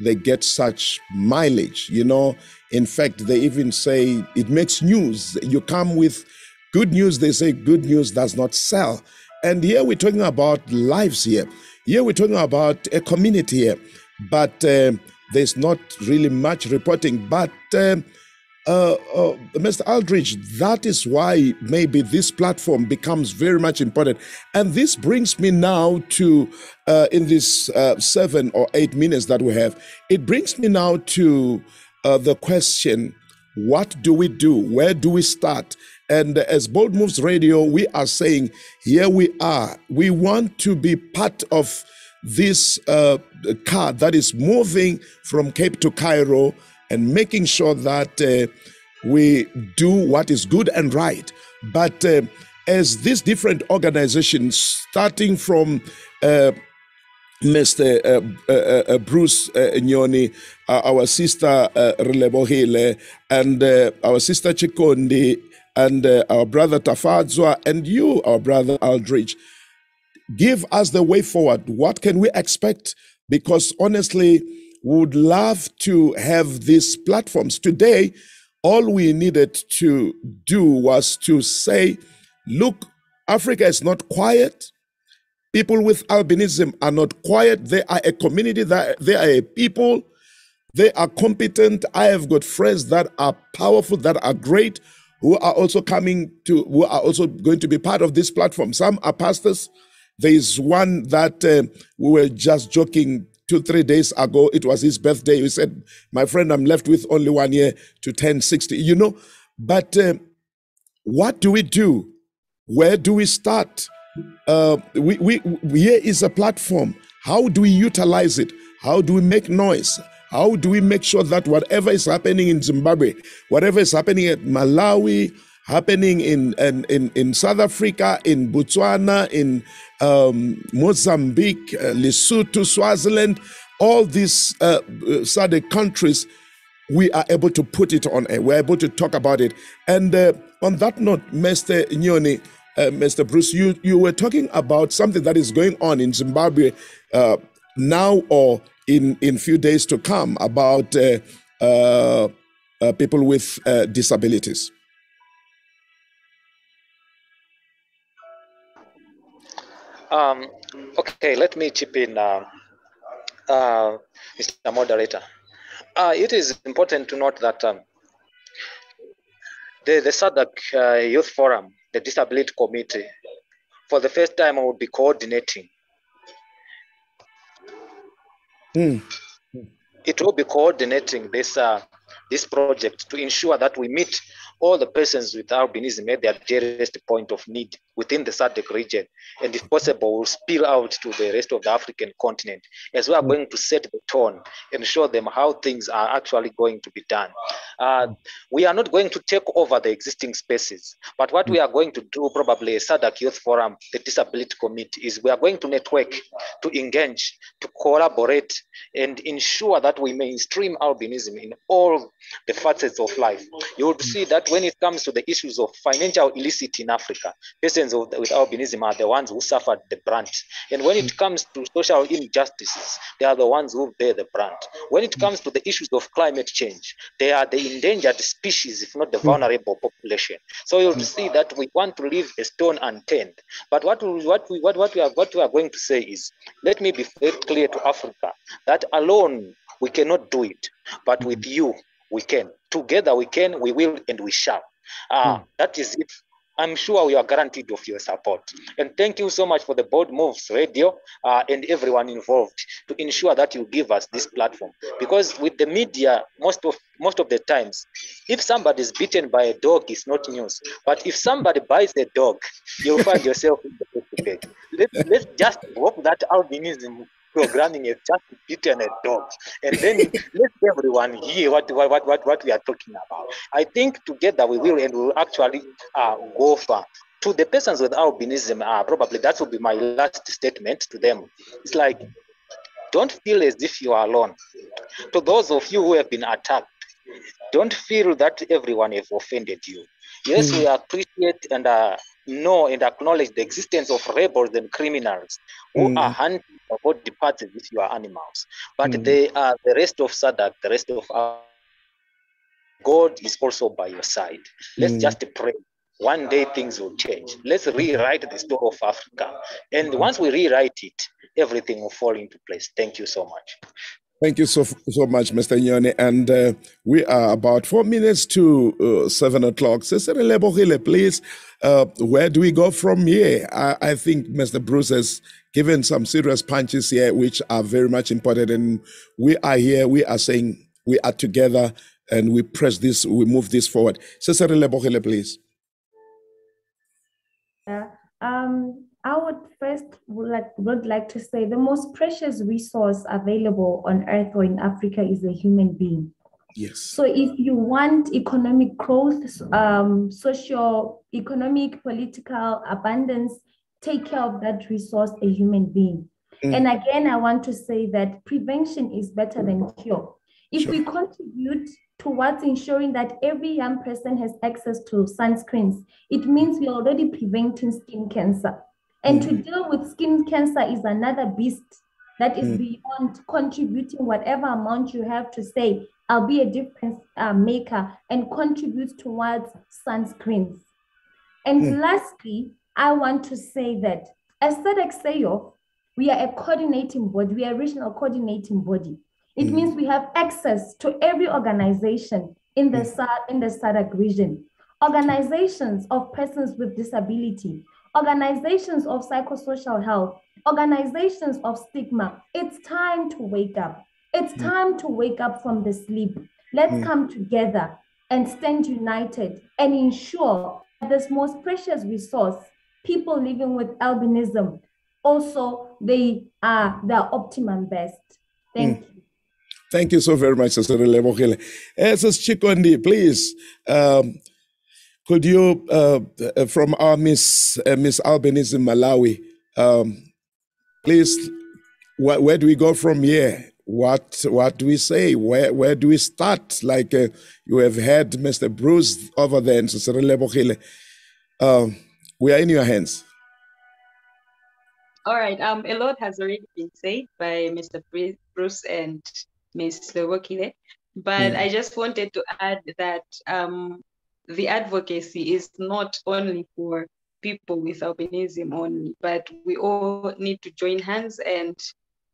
they get such mileage. You know, in fact, they even say it makes news. You come with good news, they say good news does not sell. And here we're talking about lives here. Here we're talking about a community here, but uh, there's not really much reporting. But um, uh, uh, Mr. Aldridge, that is why maybe this platform becomes very much important. And this brings me now to, uh, in this uh, seven or eight minutes that we have, it brings me now to uh, the question what do we do? Where do we start? And as Bold Moves Radio, we are saying, here we are. We want to be part of this uh, car that is moving from Cape to Cairo and making sure that uh, we do what is good and right. But uh, as these different organizations, starting from uh, Mr. Uh, uh, uh, Bruce uh, Nyoni, uh, our sister uh, Relebohile, and uh, our sister Chikondi, and uh, our brother Tafadzwa, and you, our brother Aldrich. Give us the way forward. What can we expect? Because honestly, would love to have these platforms. Today, all we needed to do was to say, look, Africa is not quiet. People with albinism are not quiet. They are a community, that they are a people. They are competent. I have got friends that are powerful, that are great, who are also coming to, who are also going to be part of this platform. Some are pastors. There is one that uh, we were just joking two, three days ago. It was his birthday. He said, My friend, I'm left with only one year to 10, 60. You know, but uh, what do we do? Where do we start? Uh, we, we, here is a platform. How do we utilize it? How do we make noise? How do we make sure that whatever is happening in Zimbabwe, whatever is happening at Malawi, happening in, in, in, in South Africa, in Botswana, in um, Mozambique, uh, Lesotho, Swaziland, all these uh, SADC countries, we are able to put it on air. We're able to talk about it. And uh, on that note, Mr. Nyoni, uh, Mr. Bruce, you, you were talking about something that is going on in Zimbabwe uh, now or in in few days to come about uh, uh, uh, people with disabilities. Um, okay, let me chip in, uh, uh, Mr. Moderator. Uh, it is important to note that um, the, the SADC uh, Youth Forum, the Disability Committee, for the first time, I will be coordinating. Mm. It will be coordinating this uh, this project to ensure that we meet all the persons with albinism at their dearest point of need within the SADC region, and if possible, will spill out to the rest of the African continent, as we are going to set the tone and show them how things are actually going to be done. Uh, we are not going to take over the existing spaces, but what we are going to do, probably a SADC Youth Forum, the Disability Committee, is we are going to network, to engage, to collaborate, and ensure that we mainstream albinism in all the facets of life. You would see that when it comes to the issues of financial illicit in Africa, persons of, with albinism are the ones who suffered the brunt. And when it hmm. comes to social injustices, they are the ones who bear the brunt. When it hmm. comes to the issues of climate change, they are the endangered species, if not the hmm. vulnerable population. So you'll see that we want to leave a stone unturned. But what we, what we, what, what we are, what we are going to say is, let me be very clear to Africa that alone we cannot do it, but with you we can. Together we can, we will, and we shall. Uh, That is it. I'm sure we are guaranteed of your support. And thank you so much for the Bold Moves Radio uh, and everyone involved to ensure that you give us this platform. Because with the media, most of most of the times, if somebody is beaten by a dog, it's not news. But if somebody buys a dog, you'll find yourself in the debate. Let, let's just drop that albinism programming is just beaten a dog. And then let everyone hear what, what, what, what we are talking about. I think together we will and we will actually uh, go far. to the persons with albinism, uh, probably that will be my last statement to them. It's like, don't feel as if you are alone. To those of you who have been attacked, don't feel that everyone have offended you. Yes, Mm. we appreciate and uh, know and acknowledge the existence of rebels and criminals who Mm. are hunting your body parts as if you are animals. But Mm. they are the rest of SADC, the rest of our God is also by your side. Let's Mm. just pray. One day things will change. Let's rewrite the story of Africa. And once we rewrite it, everything will fall into place. Thank you so much. Thank you so so much, Mr. Nyoni. And uh, we are about four minutes to uh, seven o'clock. Cesare Lebohile, please. Uh, where do we go from here? I, I think Mr. Bruce has given some serious punches here, which are very much important. And we are here. We are saying we are together, and we press this. We move this forward. Cesare Lebohile, please. Yeah. Um, I would first would like, would like to say the most precious resource available on earth or in Africa is a human being. Yes. So if you want economic growth, um, social, economic, political abundance, take care of that resource, a human being. Mm. And again, I want to say that prevention is better than cure. If Sure. we contribute towards ensuring that every young person has access to sunscreens, it means we're already preventing skin cancer. And to deal with skin cancer is another beast that is Mm. beyond contributing whatever amount you have to say, I'll be a difference uh, maker and contribute towards sunscreens. And Mm. lastly, I want to say that as SEDEC SEYO, we are a coordinating body, we are a regional coordinating body. It Mm. means we have access to every organization in the, Sa- in the SADC region, organizations of persons with disability, organizations of psychosocial health, organizations of stigma. It's time to wake up. It's time to wake up from the sleep. Let's Mm. come together and stand united and ensure that this most precious resource, people living with albinism, also they are their optimum best. Thank you. Thank you so very much, Cesare Lebohile. Sis Chikondi, please. Um, could you, uh, uh, from our Miss uh, Miss Albinism Malawi, um, please, wh- where do we go from here? What what do we say? Where where do we start? Like uh, you have had Mr. Bruce over there in. Um, we are in your hands. All right. Um, a lot has already been said by Mr. Bruce and Ms. Lebohile, but Mm. I just wanted to add that um, the advocacy is not only for people with albinism only, but we all need to join hands and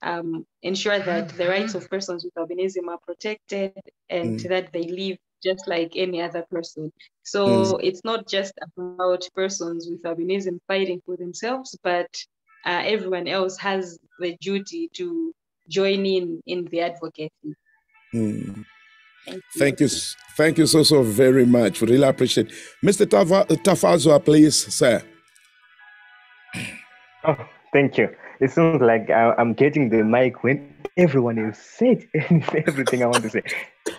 um, ensure that the rights of persons with albinism are protected and Mm. that they live just like any other person. So it's not just about persons with albinism fighting for themselves, but uh, everyone else has the duty to join in in the advocacy. Mm. Thank you. Thank you, thank you so so very much. We really appreciate. it. Mr. Tava, Tafadzwa, please, sir. Oh, thank you. It sounds like I, I'm getting the mic when everyone has said everything I want to say.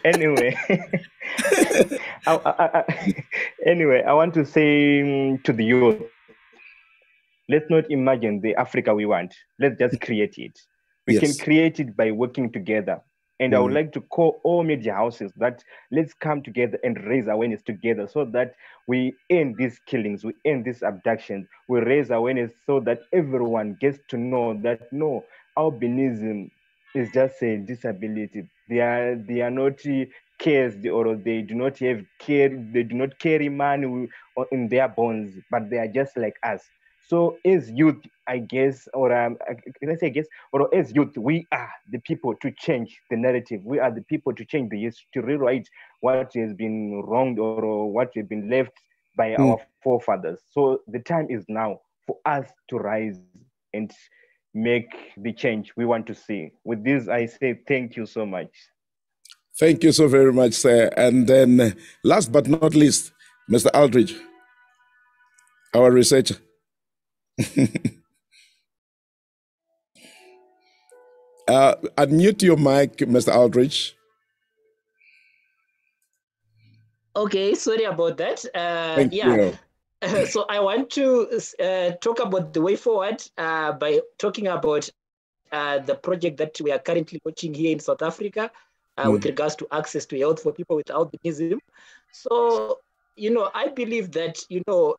Anyway, I, I, I, anyway, I want to say mm, to the youth, let's not imagine the Africa we want. Let's just create it. We Yes. can create it by working together. And I would Mm. like to call all media houses that let's come together and raise awareness together so that we end these killings, we end these abductions, we raise awareness so that everyone gets to know that no, albinism is just a disability. They are they are not cares or they do not have care, they do not carry money in their bones, but they are just like us. So as youth, I guess, or um, can I say I guess, or as youth, we are the people to change the narrative. We are the people to change the history, to rewrite what has been wronged or, what has been left by Mm. our forefathers. So the time is now for us to rise and make the change we want to see. With this, I say thank you so much. Thank you so very much, sir. And then, last but not least, Mr. Aldridge, our researcher. uh, unmute your mic, Mr. Aldridge. Okay, sorry about that. Uh, yeah. you. so I want to uh, talk about the way forward uh, by talking about uh, the project that we are currently watching here in South Africa uh, with regards to access to health for people with albinism. So, you know, I believe that, you know,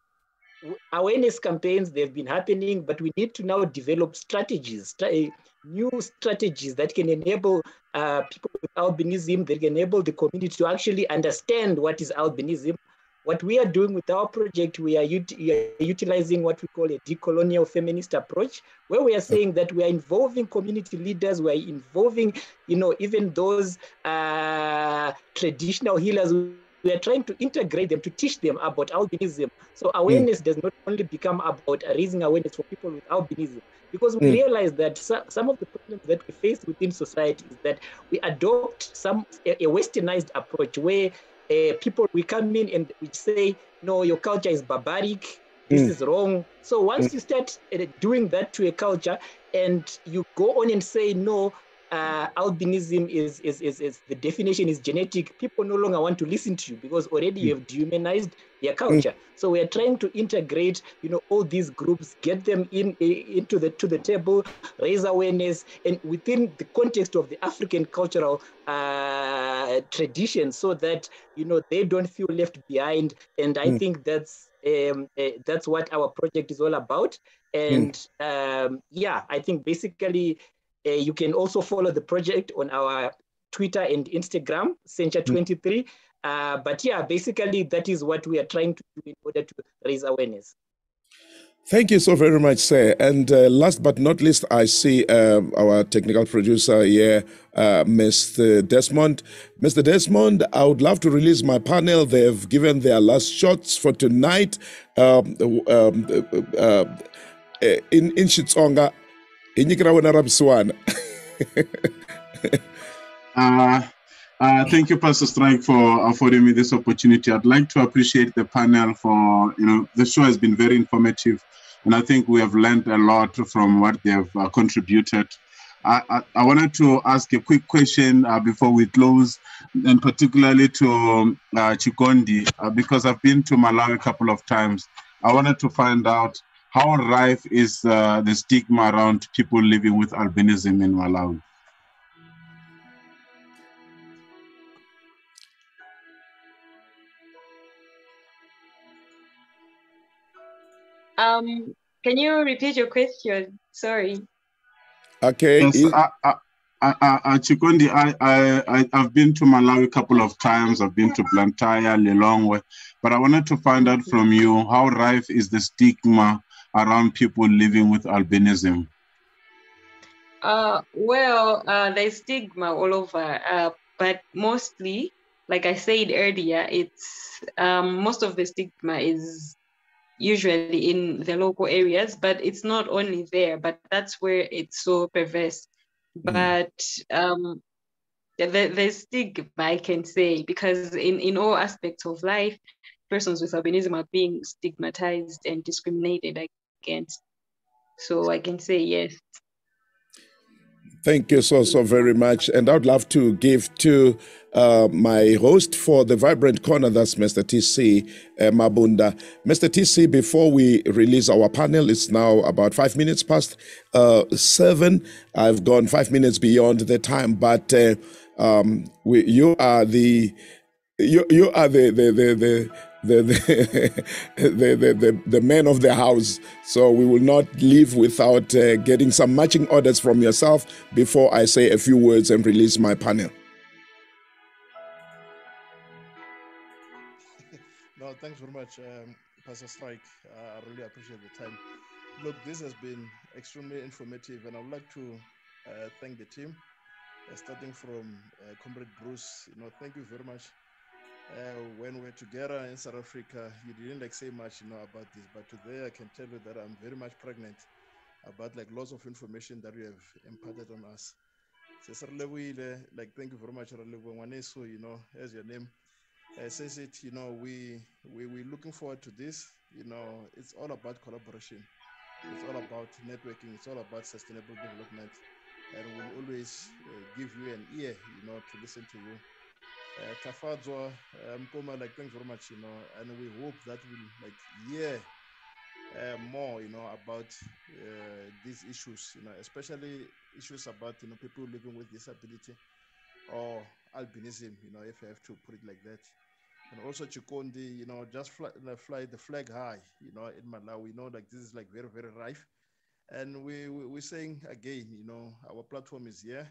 awareness campaigns, they've been happening, but we need to now develop strategies, stra- new strategies that can enable uh, people with albinism, that can enable the community to actually understand what is albinism. What we are doing with our project, we are, ut- are utilizing what we call a decolonial feminist approach, where we are saying that we are involving community leaders, we are involving, you know, even those uh, traditional healers we are trying to integrate them to teach them about albinism. So awareness does not only become about raising awareness for people with albinism, because we Mm. realize that some of the problems that we face within society is that we adopt some a, westernized approach where uh, people we come in and we say, no, your culture is barbaric. This Mm. is wrong. So once you start uh, doing that to a culture, and you go on and say no, uh, albinism is, is, is, is the definition is genetic. People no longer want to listen to you because already you have dehumanized their culture. So we are trying to integrate, you know, all these groups, get them in into the to the table, raise awareness, and within the context of the African cultural uh, tradition, so that you know they don't feel left behind. And I Mm. think that's um, uh, that's what our project is all about. And um, yeah, I think basically uh, you can also follow the project on our Twitter and Instagram, Century23. Uh, but yeah, basically that is what we are trying to do in order to raise awareness. Thank you so very much, sir. And uh, last but not least, I see um, our technical producer here, uh, Mr. Desmond. Mr. Desmond, I would love to release my panel. They've given their last shots for tonight. Um, um, uh, uh, in in Xitsonga, hi nyikira wena ra. Uh, uh, thank you, Pastor Strike, for affording me this opportunity. I'd like to appreciate the panel for, you know, the show has been very informative, and I think we have learned a lot from what they have uh, contributed. I, I, I wanted to ask a quick question uh, before we close, and particularly to um, uh, Chikondi, uh, because I've been to Malawi a couple of times. I wanted to find out how rife is uh, the stigma around people living with albinism in Malawi. Um, can you repeat your question? Sorry. Okay. Yes, is- I, I, I, I, I- Chikondi, I, I, I, I've been to Malawi a couple of times. I've been to Blantyre, Lilongwe, but I wanted to find out from you how rife is the stigma around people living with albinism? Uh, well, uh, there's stigma all over, uh, but mostly, like I said earlier, it's um, most of the stigma is usually in the local areas, but it's not only there, but that's where it's so perverse. But um, the, the, the stigma, I can say, because in, in all aspects of life, persons with albinism are being stigmatized and discriminated So I can say yes. Thank you so, so very much. And I'd love to give to uh, my host for the Vibrant Corner, that's Mr. TC uh, Mabunda. Mr. TC, before we release our panel, it's now about five minutes past uh, seven. I've gone five minutes beyond the time, but uh, um, we, you are the you you are the the the the the, the, the, the, the, man of the house. So we will not leave without uh, getting some matching orders from yourself before I say a few words and release my panel. No, thanks very much, um, Pastor Strike. Uh, I really appreciate the time. Look, this has been extremely informative, and I would like to uh, thank the team, uh, starting from uh, Comrade Bruce. You know, thank you very much. Uh, when we're together in South Africa, you didn't like say much, you know, about this, but today I can tell you that I'm very much pregnant about like lots of information that you have imparted on us. So, like, thank you very much, Ngwaneso, you know, as your name uh, says it, you know, we, we, we're looking forward to this. You know, it's all about collaboration. It's all about networking. It's all about sustainable development. And we'll always uh, give you an ear, you know, to listen to you. Uh, Tafadzwa, um, Koma, like thanks very much, you know, and we hope that we'll like hear uh, more, you know, about uh, these issues, you know, especially issues about you know people living with disability or albinism, you know, if I have to put it like that. And also Chikondi, you know, just fly, fly the flag high, you know, in Malawi. We know like this is like very, very rife. And we, we, we're saying again, you know, our platform is here.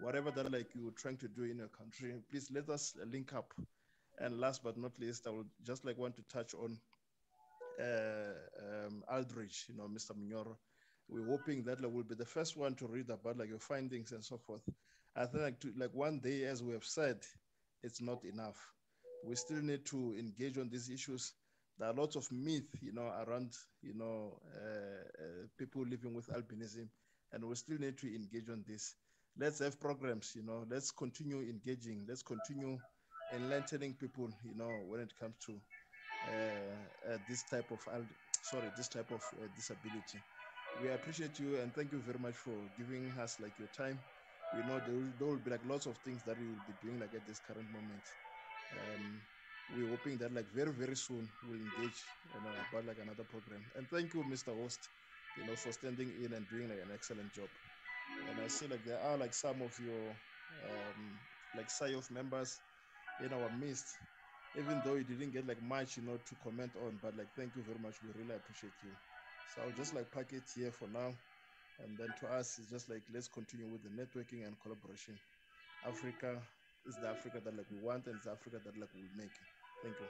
Whatever that like you're trying to do in your country, please let us link up. And last but not least, I would just like want to touch on uh, um, Aldridge, you know, Mr. Munyoro. We're hoping that like, we'll be the first one to read about like your findings and so forth. I think like, to, like one day, as we have said, it's not enough. We still need to engage on these issues. There are lots of myths, you know, around, you know, uh, uh, people living with albinism, and we still need to engage on this. Let's have programs, you know. Let's continue engaging. Let's continue enlightening people, you know, when it comes to uh, uh, this type of sorry, this type of uh, disability. We appreciate you and thank you very much for giving us like your time. We know there will, there will be like lots of things that we will be doing like at this current moment. Um, we're hoping that like very very soon we'll engage about like another program. And thank you, Mr. Host, you know, for standing in and doing like an excellent job. And I see like there are like some of your um, like SIOF members in our midst even though you didn't get like much, you know, to comment on, but like thank you very much. We really appreciate you. So I'll just like pack it here for now. And then to us, it's just like let's continue with the networking and collaboration. Africa is the Africa that like we want and it's Africa that like we'll make. Thank you.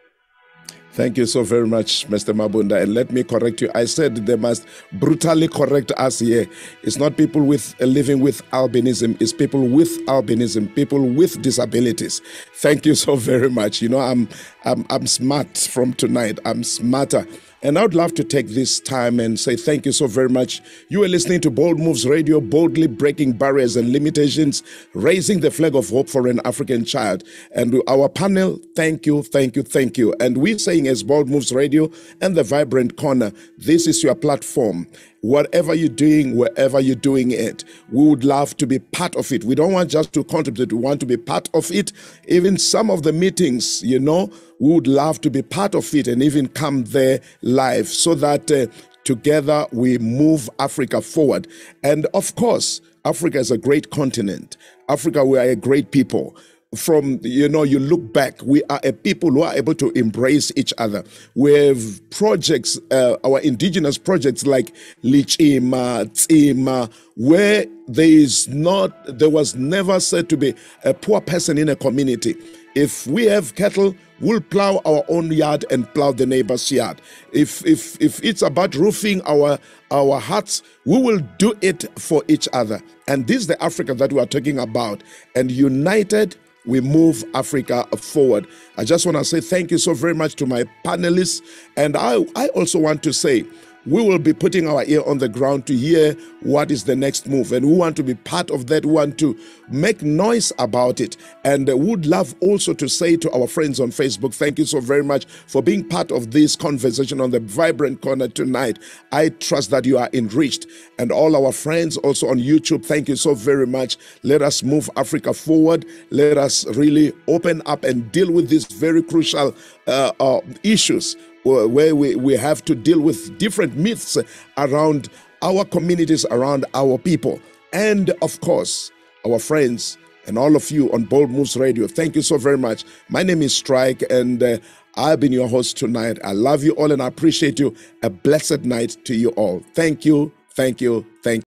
Thank you so very much, Mr. Mabunda. And let me correct you. I said they must brutally correct us here. It's not people with uh, living with albinism, it's people with albinism, people with disabilities. Thank you so very much. You know, I'm I'm I'm smart from tonight. I'm smarter. And I would love to take this time and say thank you so very much. You are listening to Bold Moves Radio, boldly breaking barriers and limitations, raising the flag of hope for an African child. And our panel, thank you, thank you, thank you. And we're saying as Bold Moves Radio and the Vibrant Corner, this is your platform whatever you're doing, wherever you're doing it. We would love to be part of it. We don't want just to contribute, we want to be part of it. Even some of the meetings, you know, we would love to be part of it and even come there live so that uh, together we move Africa forward. And of course, Africa is a great continent. Africa, we are a great people from you know you look back we are a people who are able to embrace each other. We have projects uh, our indigenous projects like lichima tsima where there is not there was never said to be a poor person in a community. If we have cattle we'll plow our own yard and plow the neighbor's yard. If if if it's about roofing our our huts we will do it for each other. And this is the africa that we are talking about. And united we move Africa forward. I just want to say thank you so very much to my panelists. And I, I also want to say, we will be putting our ear on the ground to hear what is the next move. And we want to be part of that. We want to make noise about it. And would love also to say to our friends on Facebook, thank you so very much for being part of this conversation on the Vibrant Corner tonight. I trust that you are enriched. And all our friends also on YouTube, thank you so very much. Let us move Africa forward. Let us really open up and deal with these very crucial uh, uh, issues where we, we have to deal with different myths around our communities, around our people. And of course, our friends and all of you on Bold Moves Radio. Thank you so very much. My name is Strike, and uh, I've been your host tonight. I love you all and I appreciate you. A blessed night to you all. Thank you, thank you, thank you.